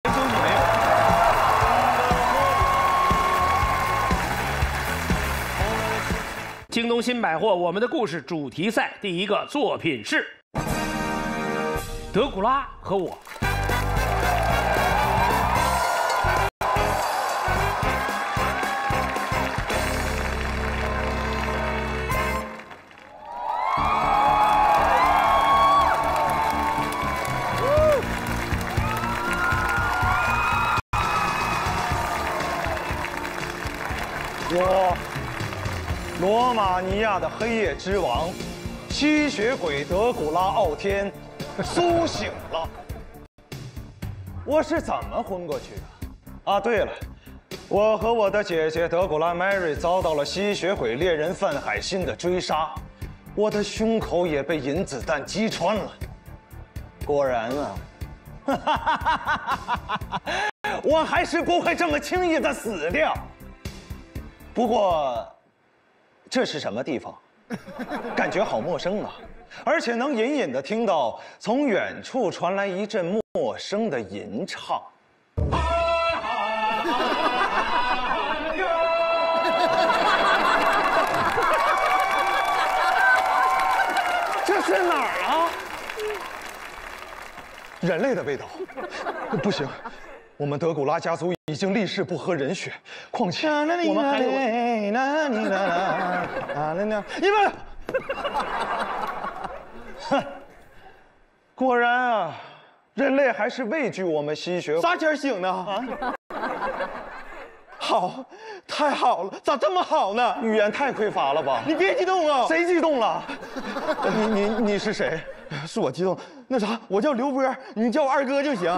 京东新百货我们的故事主题赛第一个作品是德古拉和我。罗马尼亚的黑夜之王，吸血鬼德古拉傲天，苏醒了。我是怎么昏过去的？啊，对了，我和我的姐姐德古拉 Mary 遭到了吸血鬼猎人范海辛的追杀，我的胸口也被银子弹击穿了。果然啊，哈哈哈哈哈哈我还是不会这么轻易的死掉。不过，这是什么地方？感觉好陌生啊！而且能隐隐的听到从远处传来一阵陌生的吟唱。这是哪儿啊？人类的味道。不行，我们德古拉家族已经立誓不喝人血，况且我们还有。你们，哼，果然啊，人类还是畏惧我们吸血鬼。啥前醒的啊？好，太好了，咋这么好呢？语言太匮乏了吧？你别激动啊！谁激动了？你你你是谁？是我激动。那啥，我叫刘波，你叫我二哥就行。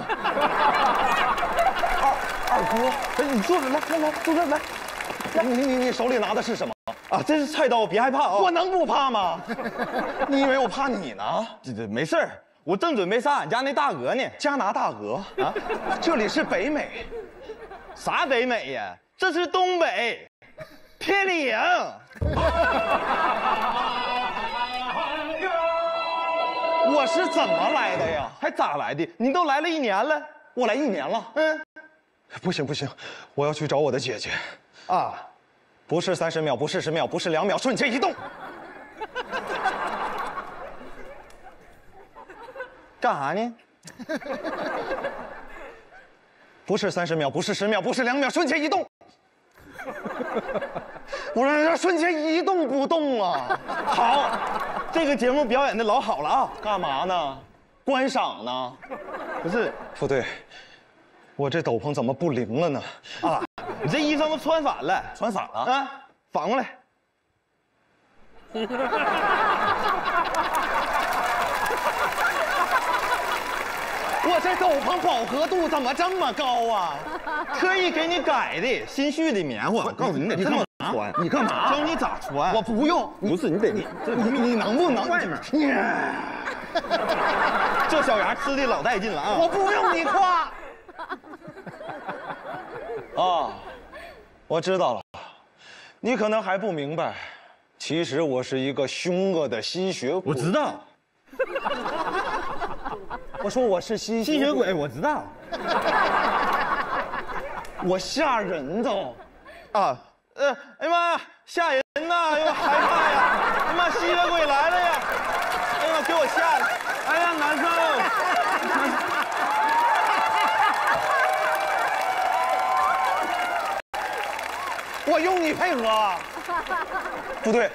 二二哥，哎，你坐着来，来来，坐这来。你你你手里拿的是什么？啊，这是菜刀，别害怕啊！我能不怕吗？你以为我怕你呢？这这没事儿，我正准备杀俺家那大鹅呢。加拿大鹅啊，这里是北美。啥北美呀？这是东北，天岭。我是怎么来的呀？还咋来的？你都来了一年了，我来一年了。嗯，不行不行，我要去找我的姐姐。啊，不是三十秒，不是十秒，不是两秒，瞬间移动。干啥呢？不是三十秒，不是十秒，不是两秒，瞬间移动。我让人瞬间一动不动啊！好，这个节目表演的老好了啊！干嘛呢？观赏呢？不是，不对，我这斗篷怎么不灵了呢？啊，你这衣裳都穿反了，穿反了啊！反过来。我这斗篷饱和度怎么这么高啊？特意给你改的，新絮的棉花。我告诉你，你得这么穿。你干嘛？教你咋穿。我不用。不是，你得你你你能不能外面？这小牙吃的老带劲了啊！我不用你夸。啊，我知道了，你可能还不明白，其实我是一个凶恶的吸血鬼。我知道。我说我是吸吸血鬼，我知道。我吓人都。啊，呃，哎呀妈，吓人呐！哎呀，害怕呀！哎呀妈，吸血鬼来了呀！哎呀，给我吓的！哎呀，难受。我用你配合啊？不对，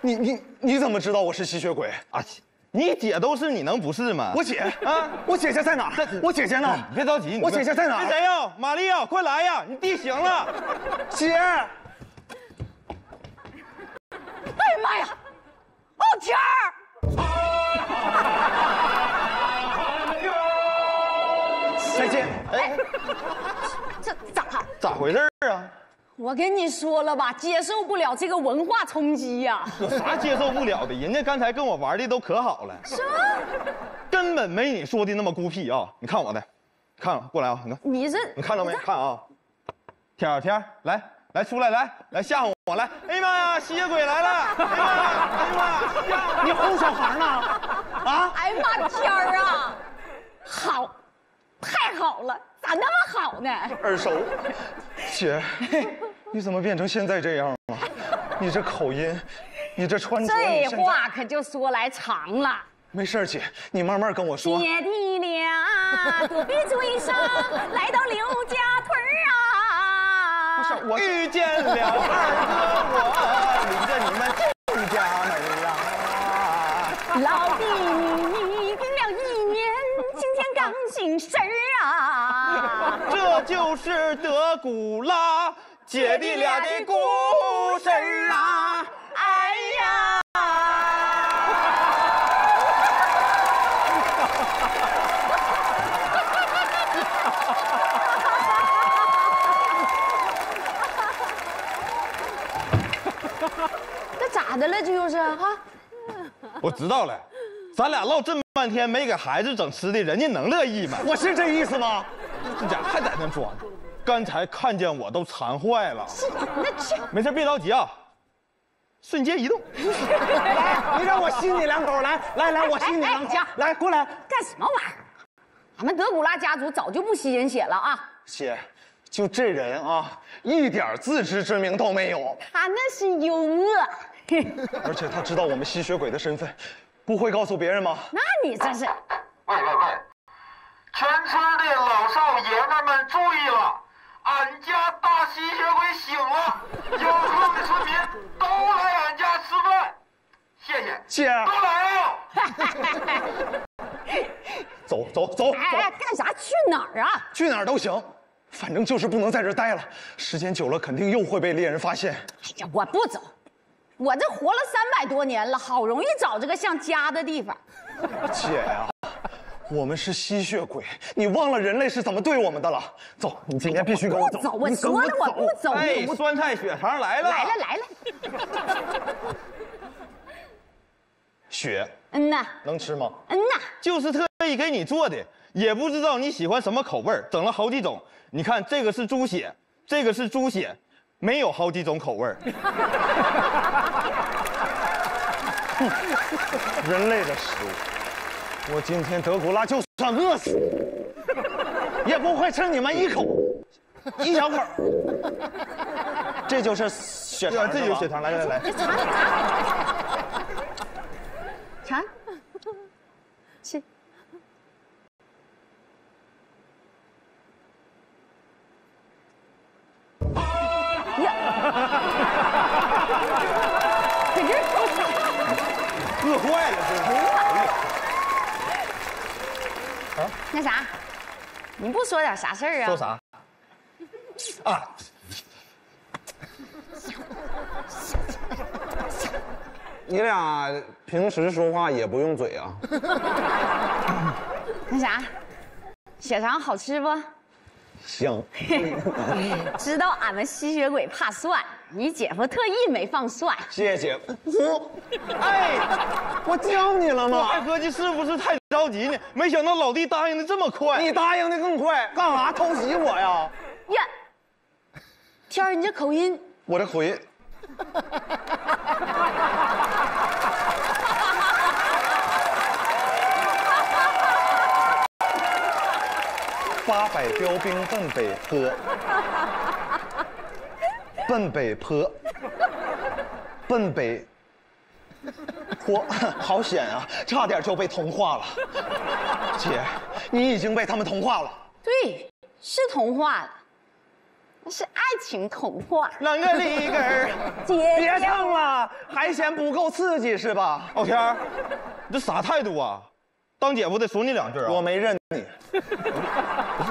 你你你怎么知道我是吸血鬼啊？你姐都是，你能不是吗？我姐啊，我姐姐在哪？我姐姐呢？别着急，我姐姐在哪？是谁呀？玛丽呀，快来呀！你弟醒了，姐。哎呀妈呀！哦天儿。再见。哎，这咋？咋回事啊？我跟你说了吧，接受不了这个文化冲击呀、有 啥接受不了的？人家刚才跟我玩的都可好了，什么？根本没你说的那么孤僻啊！你看我的，看过来啊！你看，你这你看到没？看啊！天儿天儿，来来出来，来来吓唬我来！哎呀妈呀，吸血鬼来了！哎呀妈呀！哎呀妈呀！你哄小孩呢？啊！哎呀妈天儿啊！好，太好了，咋那么好呢？耳熟，姐，你怎么变成现在这样了？你这口音，你这穿着，这话可就说来长了。没事姐，你慢慢跟我说。姐弟俩躲避追杀，来到刘家屯儿啊！我遇见了二哥，我领着你们进家门啊！老弟你病了一年，今天刚醒神儿啊！这就是德古拉姐弟俩的故事儿啊！哎呀！这咋的了？这又是哈？我知道了，咱俩唠这么半天没给孩子整吃的，人家能乐意吗？我是这意思吗？这家伙还在那装，刚才看见我都馋坏了。那这没事，别着急啊，瞬间移动。来，你让我吸你两口，来来来，我吸你两口哎哎，来过来。干什么玩意儿？俺们德古拉家族早就不吸人血了啊！姐，就这人啊，一点自知之明都没有，他那是幽默。而且他知道我们吸血鬼的身份，不会告诉别人吗？那你这是喂喂喂！全村的老少爷们们注意了，俺家大吸血鬼醒了，有空的村民都来俺家吃饭，谢谢。姐，都来啊！走走走哎哎，干啥？去哪儿啊？去哪儿都行，反正就是不能在这待了。时间久了，肯定又会被猎人发现。哎呀，我不走，我这活了三百多年了，好容易找这个像家的地方。姐呀、我们是吸血鬼，你忘了人类是怎么对我们的了？走，你今天必须跟我走。我说了我不走。哎，酸菜血肠来了，来了来了。血嗯呐，能吃吗？嗯呐，就是特意给你做的，也不知道你喜欢什么口味儿，整了好几种。你看这个是猪血，这个是猪血，没有好几种口味 人类的食物，我今天德古拉就算饿死，也不会吃你们一口，一小口。这就是血糖，这就是血糖。来来来，尝，吃。搁这儿 饿坏了，这是。啊，那啥，你不说点啥事儿啊？说啥？啊！你俩平时说话也不用嘴啊？那啥，血肠好吃不？香。知道俺们吸血鬼怕蒜，你姐夫特意没放蒜。谢谢。我，哎，我教你了吗？我还合计是不是太着急呢？没想到老弟答应的这么快。你答应的更快，干啥偷袭我呀？呀，天儿，你这口音，我这口音，八百标兵奔北坡，奔北坡，奔北坡，好险啊！差点就被同化了。姐，你已经被他们同化了。对，是同化了，那是爱情童话。啷个里根儿？姐别唱了，还嫌不够刺激是吧？傲天儿，你这啥态度啊？当姐夫得说你两句啊！我没认你。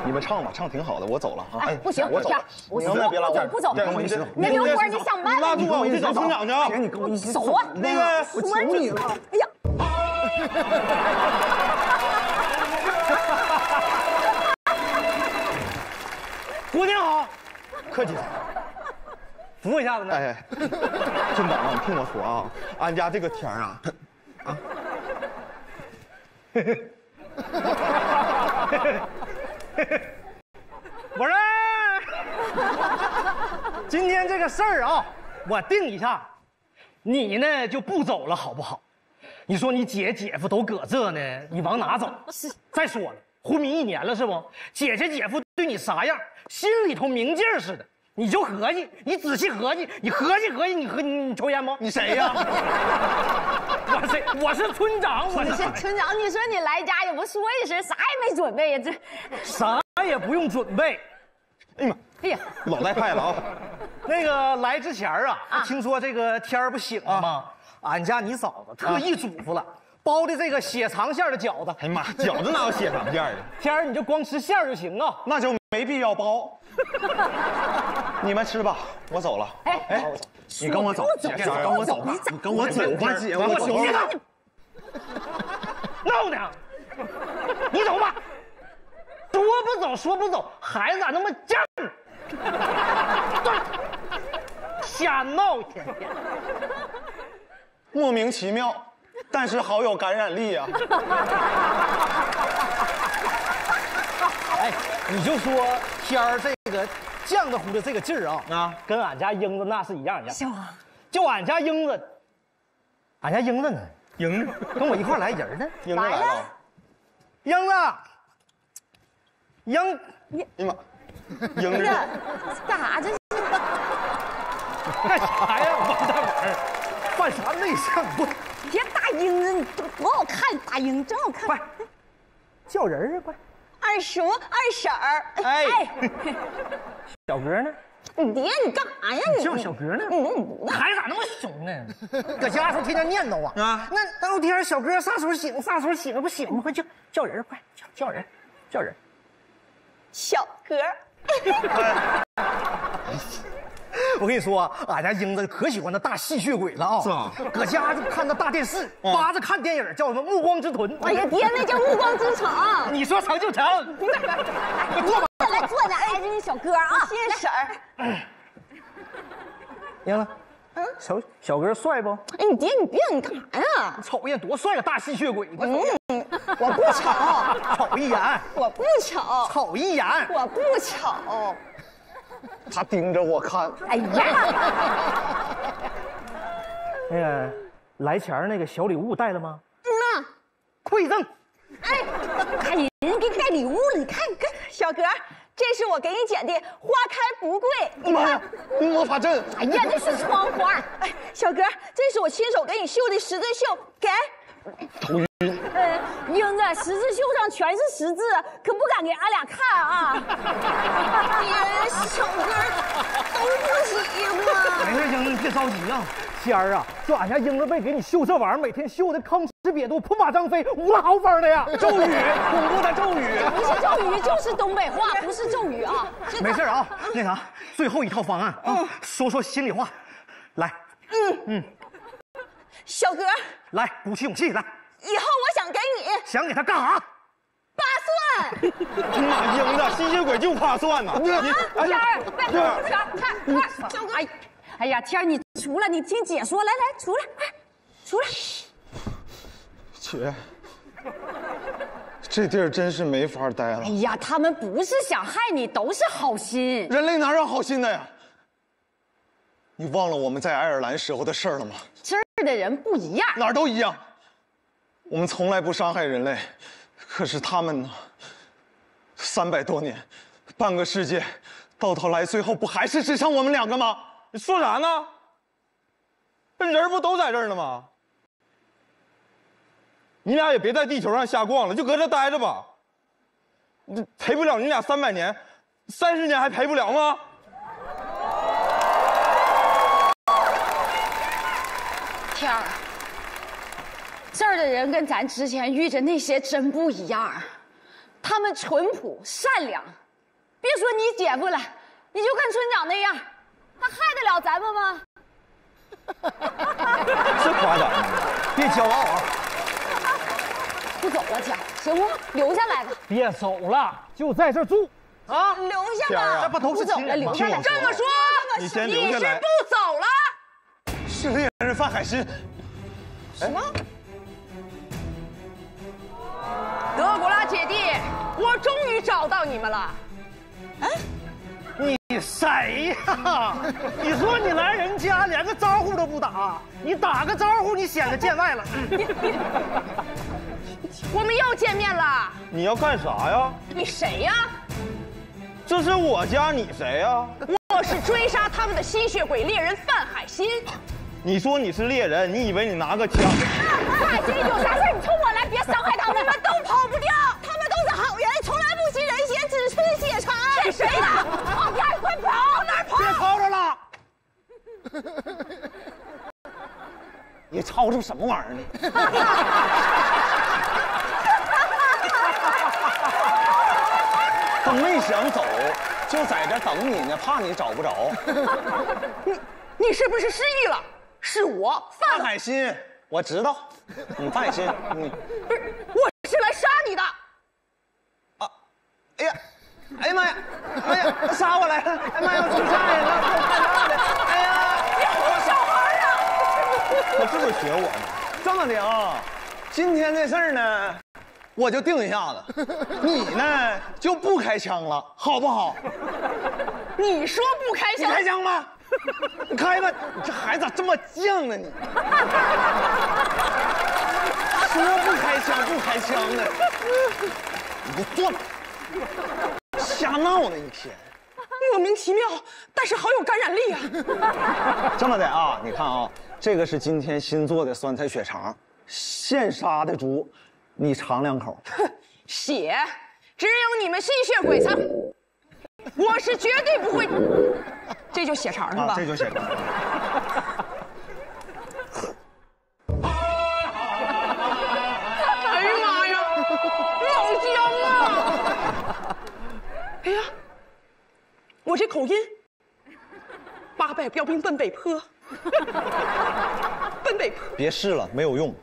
你们唱吧，唱挺好的，我走了啊。哎，不行，我走我你能不能别拉我不走不走，跟我一起走。那刘波，你上班吧，拉住我，我去找村长去啊！你跟我一起走啊！那个，我求你了，哎呀！姑娘好，客气。扶我一下子呢。哎，村长，你听我说啊，俺家这个天儿啊，啊，我说，今天这个事儿啊，我定一下，你呢就不走了，好不好？你说你姐姐夫都搁这呢，你往哪走？再说了，昏迷一年了是不？姐姐姐夫对你啥样，心里头明镜似的。你就合计，你仔细合计，你合计合计，你合你你抽烟不？你谁呀？我谁？我是村长，我是是村长，你说你来家也不说一声，啥也没准备呀？这 啥也不用准备。哎呀妈！哎呀，老赖派了啊！那个来之前啊，听说这个天儿不醒了吗？俺家你嫂子特意嘱咐了，包的这个血肠馅的饺子。哎呀妈，饺子哪有血肠馅的？天儿你就光吃馅儿就行啊。那就没必要包。你们吃吧，我走了。哎哎，你跟我走，姐，你跟我走吧，你跟我走吧，姐，我走你了。闹呢？你走吧。说不走，说不走，孩子咋那么犟？瞎闹天天。莫名其妙，但是好有感染力啊！哎，你就说天儿这个犟得乎的这个劲儿啊啊，跟俺家英子那是一样一样。行啊，就俺家英子，俺家英子呢？英子跟我一块儿来人呢？英子来了，英子，英，哎呀妈，英子，干啥这是？干啥呀？王大碗，犯啥内向？不，别大英子，你多多好看，大英真好看。快，叫人啊！快，二叔、二婶儿，哎哎，小哥呢？你爹你干啥呀你？叫小哥呢？你你孩子咋那么熊呢？搁家时候天天念叨啊啊！那到天小哥啥时候醒？啥时候醒？不醒吗？快叫叫人，快叫叫人，叫人。小哥，我跟你说，俺家英子可喜欢那大吸血鬼了啊！是啊搁家就看那大电视，扒着看电影，叫什么《暮光之臀》。哎呀爹，那叫暮光之城。你说成就成。来坐吧，来坐着，哎，这是小哥啊，谢谢婶儿。英子，嗯，小小哥帅不？哎，你爹你别你干啥呀？瞅一眼多帅个大吸血鬼！嗯，我不瞅，瞅一眼，我不瞅，瞅一眼。我不瞅。他盯着我看。哎呀，那个来前儿那个小礼物带了吗？嗯呐，馈赠。哎，看人家给你带礼物了，你看你看，小哥，这是我给你剪的花开不贵，魔法阵！哎呀，那是窗花。哎，小哥，这是我亲手给你绣的十字绣，给。头晕。呃，英子，十字绣上全是十字，可不敢给俺俩看啊。爹，小哥都不喜欢。没事，英子，你别着急啊。仙儿啊，就俺家英子为给你绣这玩意儿，每天绣的吭哧瘪肚、扑马张飞、无了豪风的呀！咒语，恐怖的咒语。不是咒语就是东北话，不是咒语啊。没事啊，那啥，最后一套方案啊，说说心里话，来，小哥，来，鼓起勇气来，以后我想给你想给他干啥？八蒜。妈，英子，吸血鬼就怕算呐！你天儿，哎天儿，天儿天儿，天儿，小哥，哎，哎呀，天儿，你出来，你听姐说，来来，出来，快，出来。姐，这地儿真是没法待了哎。呀，他们不是想害你，都是好心。人类哪有好心的呀？你忘了我们在爱尔兰时候的事儿了吗？这儿的人不一样，哪儿都一样。我们从来不伤害人类，可是他们呢？三百多年，半个世界，到头来最后不还是只剩我们两个吗？你说啥呢？这人不都在这儿呢吗？你俩也别在地球上瞎逛了，就搁这待着吧。这陪不了你俩三百年，三十年还赔不了吗？天儿，这儿的人跟咱之前遇着那些真不一样。他们淳朴善良。别说你姐夫了，你就看村长那样，他害得了咱们吗？真夸张？别骄傲啊！不走了，姐，行不？留下来吧。别走了，就在这住啊！留下吧，这不都是不走了，亲人吗留下来。听我说这么说，你先留下来你是不走了？是猎人范海辛。什么？德古拉姐弟，我终于找到你们了。哎你谁呀？你说你来人家连个招呼都不打，你打个招呼你显得见外了。我们又见面了。你要干啥呀？你谁呀？这是我家，你谁呀？我是追杀他们的吸血鬼猎人范海辛。你说你是猎人，你以为你拿个枪？范海辛有啥事你冲我来，别伤害他们，你们都跑不掉。他们都是好人，从来不吸人血，只吃血肠。骗谁的？跑边快跑，往哪儿跑？别吵吵了，你吵吵什么玩意儿呢？他没想走，就在这等你呢，怕你找不着。你你是不是失忆了？是我范范海辛，我知道，你范海辛，你不是，我是来杀你的。啊哎呀，哎呀妈呀，哎呀，杀我来了！哎呀妈呀，我出杀人了！哎呀，你护小孩啊！他是不是学我呢？这么的啊，今天这事儿呢，我就定一下子，你呢就不开枪了，好不好？你说不开枪？你开枪吗？你 开吧！你这孩子咋这么犟呢？你说不开枪不开枪的，你给我坐那瞎闹呢一天。莫名其妙，但是好有感染力啊！这么的啊，你看啊，这个是今天新做的酸菜血肠，现杀的猪，你尝两口。血，只有你们吸血鬼才，我是绝对不会。这就血肠是吧？啊，这就血肠。哎呀妈呀，老香啊！哎呀，我这口音，八百标兵奔北坡，奔北坡。别试了，没有用。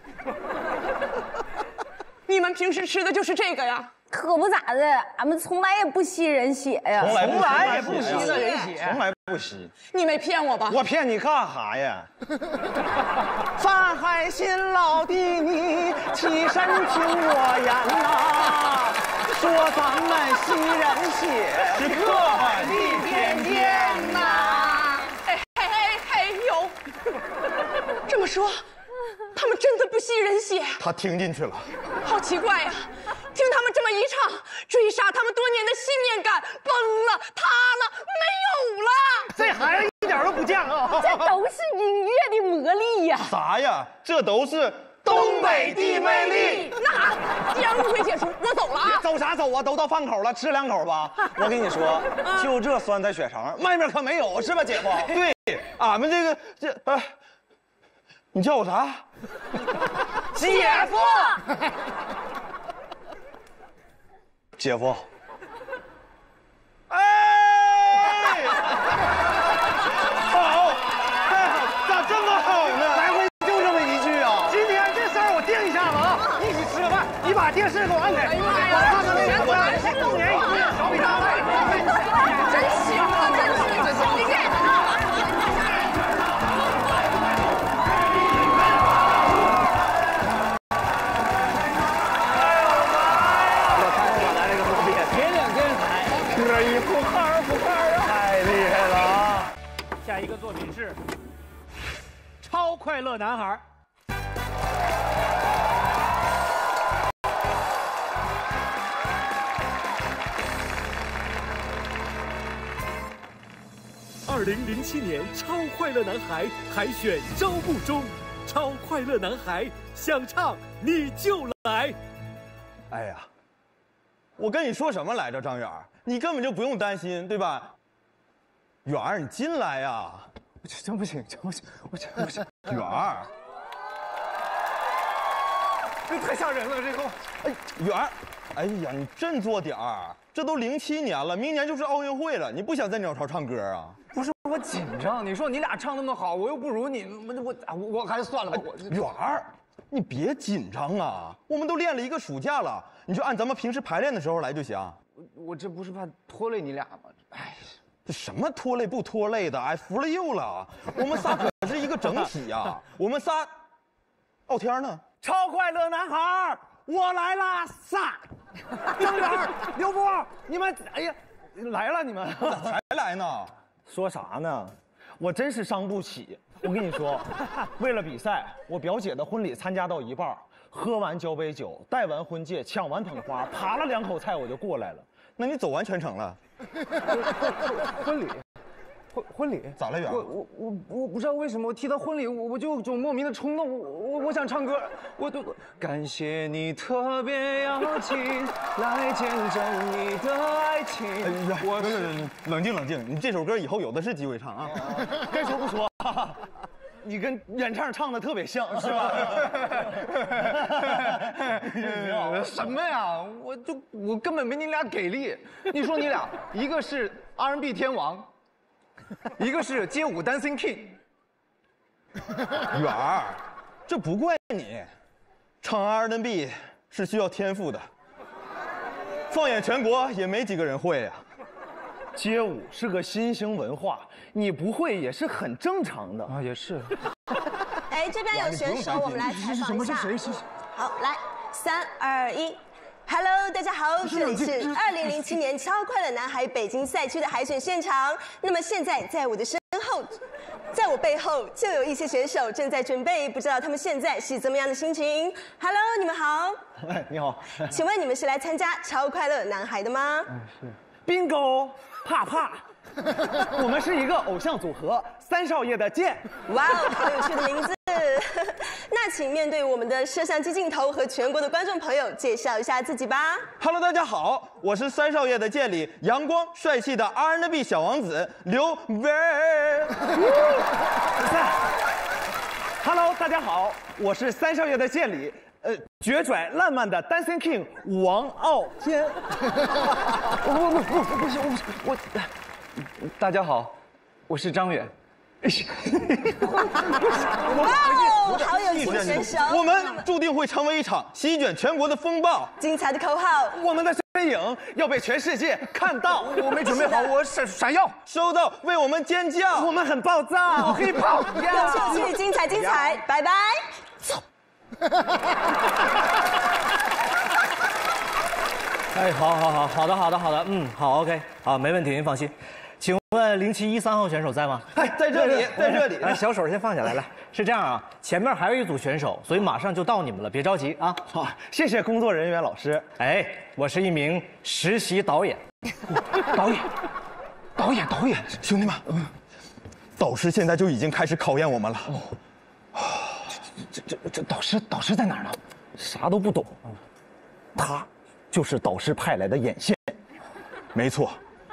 你们平时吃的就是这个呀？可不咋的，俺们从来也不吸人血呀，从来从来也不吸人血从来不吸。你没骗我吧？我骗你干哈呀？范海辛老弟，你起身听我言呐，说咱们吸人血是刻板的偏见呐。哎嘿嘿嘿呦，这么说，他们真的不吸人血？他听进去了。好奇怪呀、么一唱，追杀他们多年的信念感崩了、塌了、没有了。这孩子一点都不犟啊！这都是音乐的魔力呀！啥呀？这都是东北的魅力。那既然误会解除，我走了啊！走啥走啊？都到饭口了，吃两口吧。我跟你说，就这酸菜血肠，外面可没有，是吧，姐夫？对，俺们这个这啊，你叫我啥？姐夫，姐夫。哎，好，太好，咋这么好呢？来回就这么一句啊？今天这事儿我定一下子啊，一起吃个饭，你把电视给我按开，快乐男孩》。二零零七年超快乐男孩海选招募中，超快乐男孩想唱你就来。哎呀，我跟你说什么来着，张远？你根本就不用担心，对吧？远儿，你进来呀！这真不行，真不行，我真不行。远儿，这太吓人了，这个。哎，远儿，哎呀，你振作点儿，这都零七年了，明年就是奥运会了，你不想在鸟巢唱歌啊？不是我紧张，你说你俩唱那么好，我又不如你，我我我还是算了吧。我远儿，你别紧张啊，我们都练了一个暑假了，你就按咱们平时排练的时候来就行。我这不是怕拖累你俩吗？哎，这什么拖累不拖累的？哎，服了又了，我们仨可是一个整体呀、我们仨，傲天呢？超快乐男孩，我来啦！撒，张元、刘波，你们，哎呀，来了你们，才来呢？说啥呢？我真是伤不起。我跟你说，为了比赛，我表姐的婚礼参加到一半，喝完交杯酒，戴完婚戒，抢完捧花，扒了两口菜我就过来了。那你走完全程了？婚礼，婚婚礼咋了远？我我我我不知道为什么我提到婚礼，我我就有种莫名的冲动，我我我想唱歌，我都感谢你特别邀请来见证你的爱情。哎呀，我冷静冷静，你这首歌以后有的是机会唱啊。该说不说，你跟原唱唱的特别像，是吧？什么呀？我就我根本没你俩给力。你说你俩，一个是 R&B 天王，一个是街舞 Dancing King。远儿，这不怪你，唱 R&B 是需要天赋的，放眼全国也没几个人会呀、街舞是个新兴文化，你不会也是很正常的啊，也是。哎，这边有选手，我们来采访一下。是谁？好，来，三二一。Hello，大家好，这里是二零零七年超快乐男孩北京赛区的海选现场。那么现在在我的身后，在我背后就有一些选手正在准备，不知道他们现在是怎么样的心情。Hello，你们好，哎，你好，请问你们是来参加超快乐男孩的吗？嗯是，bingo，怕怕，我们是一个偶像组合，三少爷的剑。哇哦，好有趣的名字。那请面对我们的摄像机镜头和全国的观众朋友介绍一下自己吧。Hello，大家好，我是三少爷的剑里阳光帅气的 R&B 小王子刘威。Hello，大家好，我是三少爷的剑里，呃，绝拽烂漫的 Dancing King 王傲天。不不不不不行我我，大家好，我是张远。哇哦，好有趣的选手！我们注定会成为一场席卷全国的风暴。精彩的口号，我们的身影要被全世界看到。我没准备好，我闪闪耀，收到，为我们尖叫。我们很暴躁，黑炮，有趣有趣，精彩精彩，拜拜。走。哎，好，好，好，好的，好的，好的，嗯，好，OK，好，没问题，您放心。请问零七一三号选手在吗？哎，在这里，在这里。来，小手先放下来，来，是这样啊，前面还有一组选手，所以马上就到你们了，别着急啊。好，谢谢工作人员老师。哎，我是一名实习导演。导演，导演，导演，兄弟们，导师现在就已经开始考验我们了。这这这导师导师在哪儿呢？啥都不懂，他就是导师派来的眼线。没错，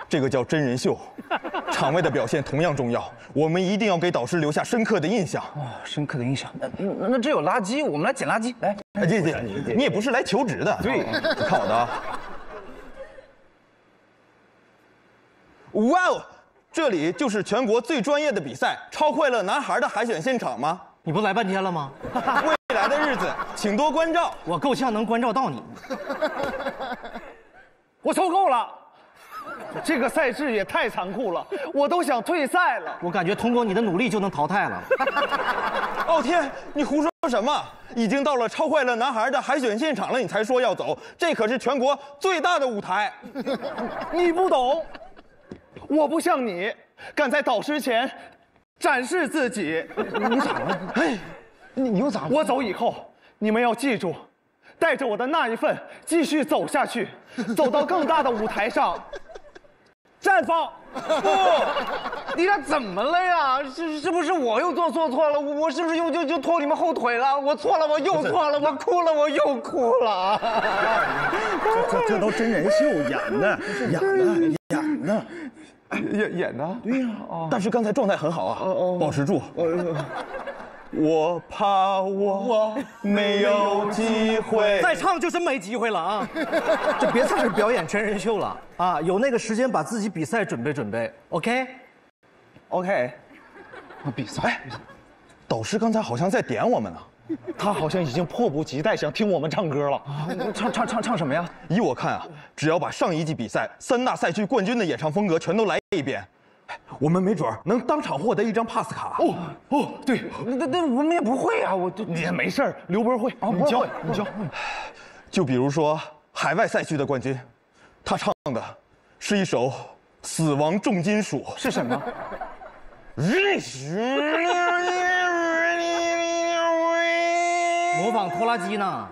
这个叫真人秀，场外的表现同样重要。我们一定要给导师留下深刻的印象。哦，深刻的印象。那那那这有垃圾，我们来捡垃圾。来，哎，这这，你也不是来求职的。对，你看我的啊。哇哦，这里就是全国最专业的比赛——超快乐男孩的海选现场吗？你不来半天了吗？未来的日子，请多关照。我够呛能关照到你。我受够了，这个赛制也太残酷了，我都想退赛了。我感觉通过你的努力就能淘汰了。傲 天，你胡说什么？已经到了超快乐男孩的海选现场了，你才说要走？这可是全国最大的舞台。你不懂，我不像你，敢在导师前展示自己。你咋了？哎，你你又咋了？我走以后，你们要记住，带着我的那一份继续走下去，走到更大的舞台上 绽放。不，你俩怎么了呀？是是不是我又做错错了？我我是不是又就就拖你们后腿了？我错了，我又错了，我哭了，我又哭了。这这这都真人秀演的，演 的演的。演演的，对呀、但是刚才状态很好啊，保持住。我怕我没有机会。再唱就真没机会了啊！就别在这表演真人秀了啊！有那个时间把自己比赛准备准备，OK？OK，比赛。导师刚才好像在点我们呢，他好像已经迫不及待想听我们唱歌了。唱唱唱唱什么呀？依我看啊，只要把上一季比赛三大赛区冠军的演唱风格全都来一遍，我们没准儿能当场获得一张 pass 卡。哦哦，对，那那我们也不会啊，我你也没事儿，刘波会啊，你教你教。就比如说海外赛区的冠军，他唱的是一首死亡重金属，是什么？模仿拖拉机呢？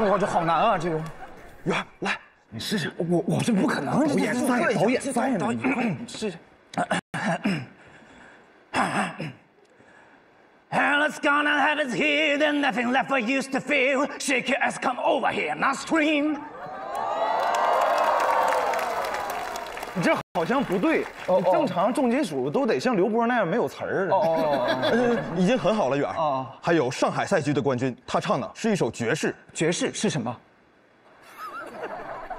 我这好难啊，这个。远来，你试试。我我这不可能，导演赛，导演赛呢？你快，你试试。And it's gonna have its here, then nothing left used to feel. Shake your ass, come over here, now scream. 你这好像不对，你正常重金属都得像刘波那样没有词儿。哦哦，已经很好了，远儿。啊，还有上海赛区的冠军，他唱的是一首爵士。爵士是什么？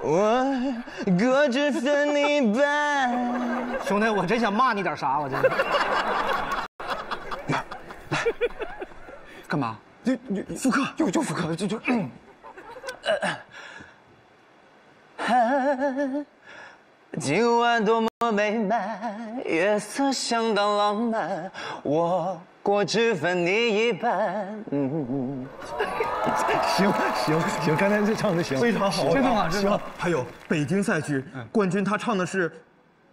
我隔着分你半。兄弟，我真想骂你点啥，我真 来。干嘛？就就复刻，就就复刻，就就。嗯。今晚多么美满，月色相当浪漫，我果汁分你一半。嗯，行行行，刚才这唱的行，非常好，真的吗？行。还有北京赛区冠军，他唱的是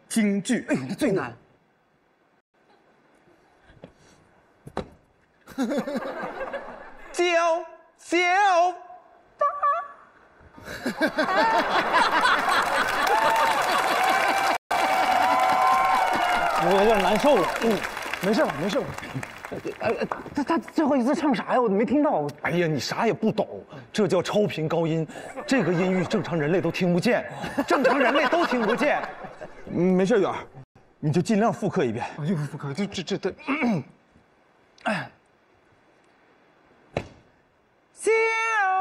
京剧，哎呦，这最难。叫叫 我有点难受了，嗯，没事吧？没事吧？哎哎，他他最后一次唱啥呀？我都没听到。哎呀，你啥也不懂，这叫超频高音，这个音域正常人类都听不见，正常人类都听不见。嗯，没事，远儿，你就尽量复刻一遍。我又复刻，这这这这。哎。小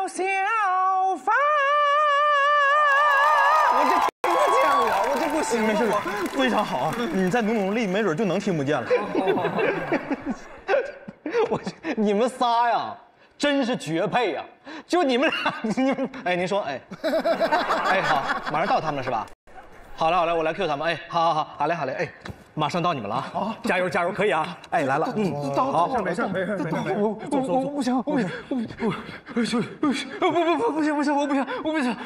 小房，我这听不见了，我这不行，没事，非常好啊，你再努努力，没准就能听不见了。我你们仨呀，真是绝配呀！就你们俩，你们哎，您说哎，哎好，马上到他们了是吧？好嘞好嘞，我来 Q 他们，哎，好好好，好嘞好嘞，哎，马上到你们了啊！加油加油，可以啊！哎，来了，嗯，好，没事没事没事，我我我我不行，我不行，我不不行不行不不不不行不行，我不行我不行。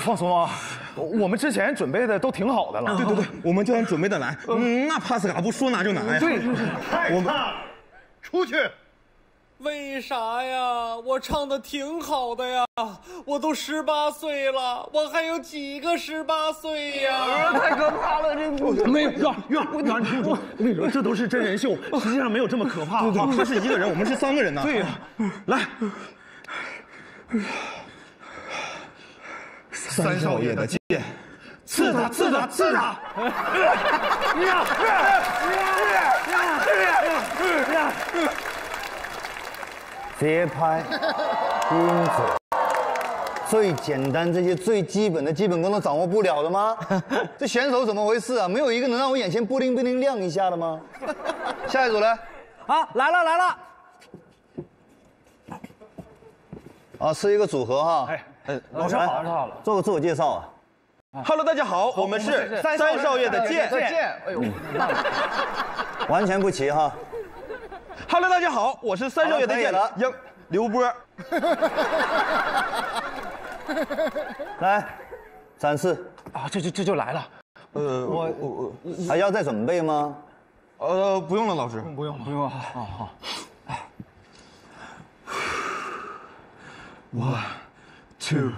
放松啊，我们之前准备的都挺好的了。对对对，我们就按准备的来，嗯，那帕斯卡不说拿就拿呀。对，我们出去。为啥呀？我唱的挺好的呀，我都十八岁了，我还有几个十八岁呀？太可怕了，这没有，远远远，你听我说，我跟你说，这都是真人秀，实际上没有这么可怕。他是一个人，我们是三个人呢。对呀，来，三少爷的剑，刺他，刺他，刺他！节拍、音准，最简单这些最基本的基本功都掌握不了的吗？这选手怎么回事啊？没有一个能让我眼前布灵布灵亮一下的吗？下一组来，啊，来了来了，啊，是一个组合哈。哎，哎，老师好，老师好了，做个自我介绍啊。Hello，大家好，我们是三少爷的剑。再见，哎呦，完全不齐哈。Hello，大家好，我是三少爷的剑了，杨刘波。来，展示啊，这就这就来了。呃，我我我还要再准备吗？呃，不用了，老师，不用不用，好好。One, two,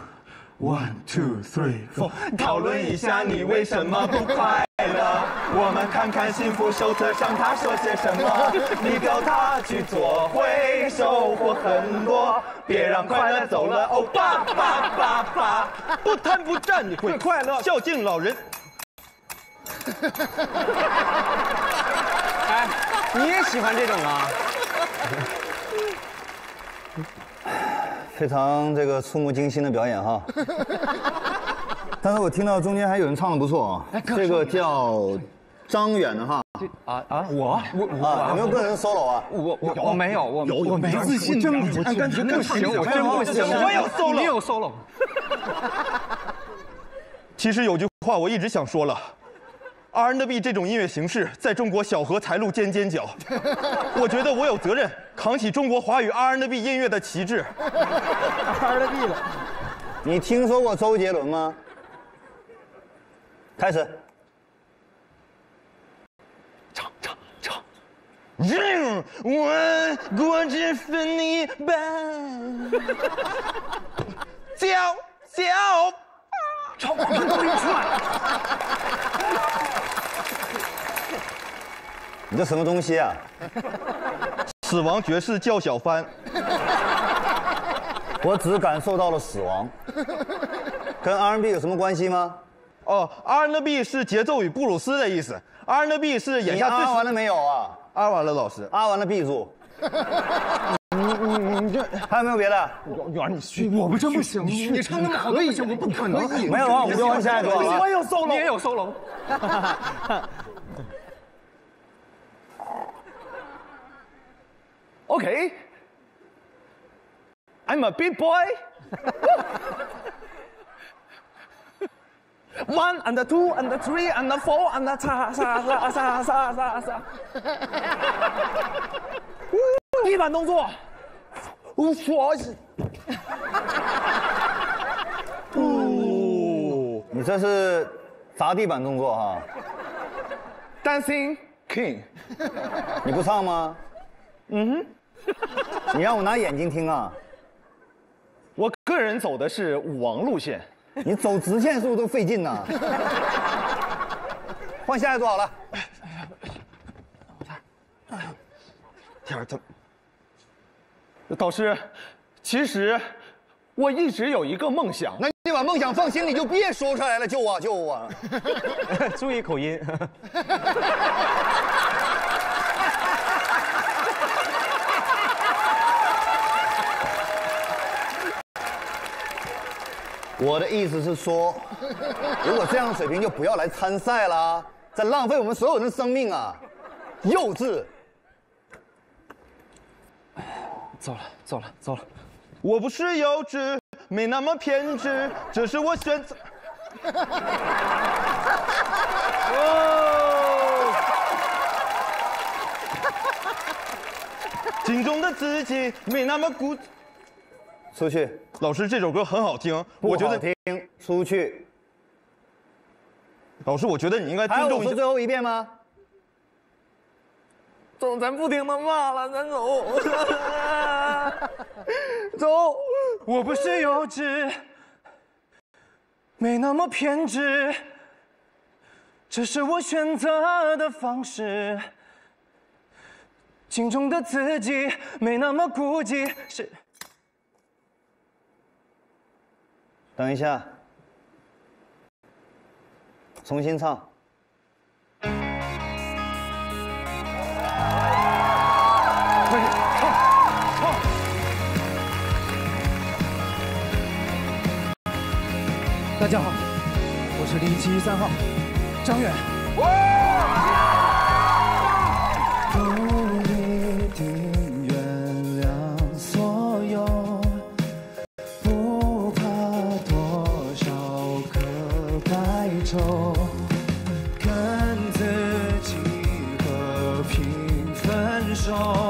one, two, three, four。讨论一下你为什么不快乐？我们看看幸福手册上他说些什么。你教他去做会收获很多，别让快乐走了。哦，爸爸爸爸，不贪不占你会快乐，孝敬老人。哎，你也喜欢这种啊？非常这个触目惊心的表演哈。但是我听到中间还有人唱的不错啊，这个叫张远的哈。啊啊，我我啊，有没有个人 solo 啊？我我我没有，我有我没自信，我真我真不行，我真不行，我有 solo，你有 solo。其实有句话我一直想说了，R&B 这种音乐形式在中国小荷才露尖尖角，我觉得我有责任扛起中国华语 R&B 音乐的旗帜。R&B 了。你听说过周杰伦吗？开始。唱唱唱，让我过这分一半，叫叫，超过频道一串。你这什么东西啊？死亡爵士叫小帆，我只感受到了死亡，跟 R&B 有什么关系吗？哦，R&B 是节奏与布鲁斯的意思，R&B 是眼下最你 R 完了没有啊？R 完了，老师。，R 完了闭住。你你你这还有没有别的？远你去，我们真不行，你唱那么好的不行，我不可能。没有啊，我们就往下一个。我有 solo，你也有 solo。OK。I'm a big boy. One and two and three and four and 叉叉叉叉叉叉叉。地板动作，我哦，你这是砸地板动作哈。Dancing King，你不唱吗？嗯哼。你让我拿眼睛听啊！我个人走的是舞王路线，你走直线是不是都费劲呐？换下一组好了。哎呀天儿他，导师，其实我一直有一个梦想。那你把梦想放心里，就别说出来了。救我，救我！注意口音。我的意思是说，如果这样的水平就不要来参赛啦，在浪费我们所有人的生命啊！幼稚。走了，走了，走了。我不是幼稚，没那么偏执，这是我选择。哦，镜中的自己没那么固。出去。老师，这首歌很好听，我觉得听。出去。老师，我觉得你应该尊重一下。还要我说最后一遍吗？走，咱不听他骂了，咱走。走，我不是幼稚，没那么偏执，这是我选择的方式。镜中的自己没那么孤寂，是。等一下，重新唱。大家好，我是零七三号张远。不一定原谅所有。不怕多少个白昼，跟自己和平分手，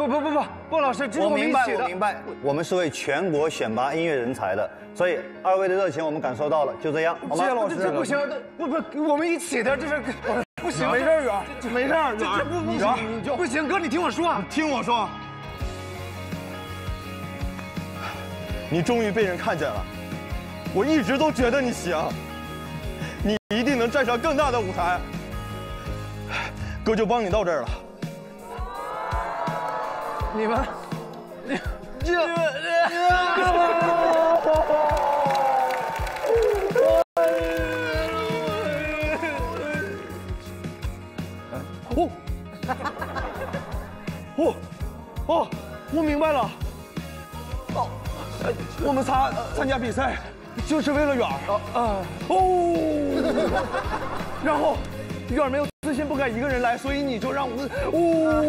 不不不不不，老师，这是我明白。我明白，我们是为全国选拔音乐人才的，所以二位的热情我们感受到了，就这样，好吗？这这不行，不不，我们一起的，这是 不行，没事儿远没事儿这这不不行，你就不行，哥，你听我说，听我说，你终于被人看见了，我一直都觉得你行，你一定能站上更大的舞台。哥就帮你到这儿了。你们，你，你们哦，哦，哦，我明白了。哦，我们仨参加比赛就是为了远儿。啊哦，然后远儿没有自信，不敢一个人来，所以你就让我哦，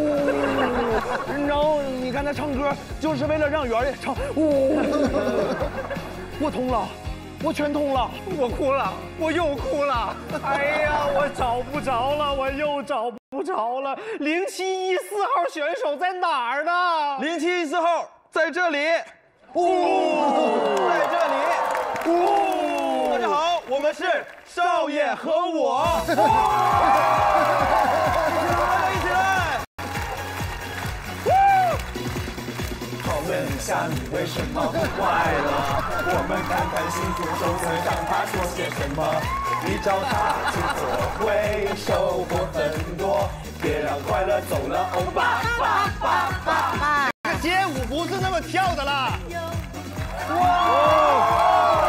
然后你看他唱歌就是为了让圆儿也唱哦，我通了。我全通了，我哭了，我又哭了。哎呀，我找不着了，我又找不着了。零七一四号选手在哪儿呢？零七一四号在这里，哦，在这里，哦，大家好，我们是少爷和我，一起来。讨论一下你为什么不快乐？我们看看幸福手册上他说些什么。你找他去做会收获很多，别让快乐走了。欧巴巴巴巴巴，这街舞不是那么跳的啦。哇！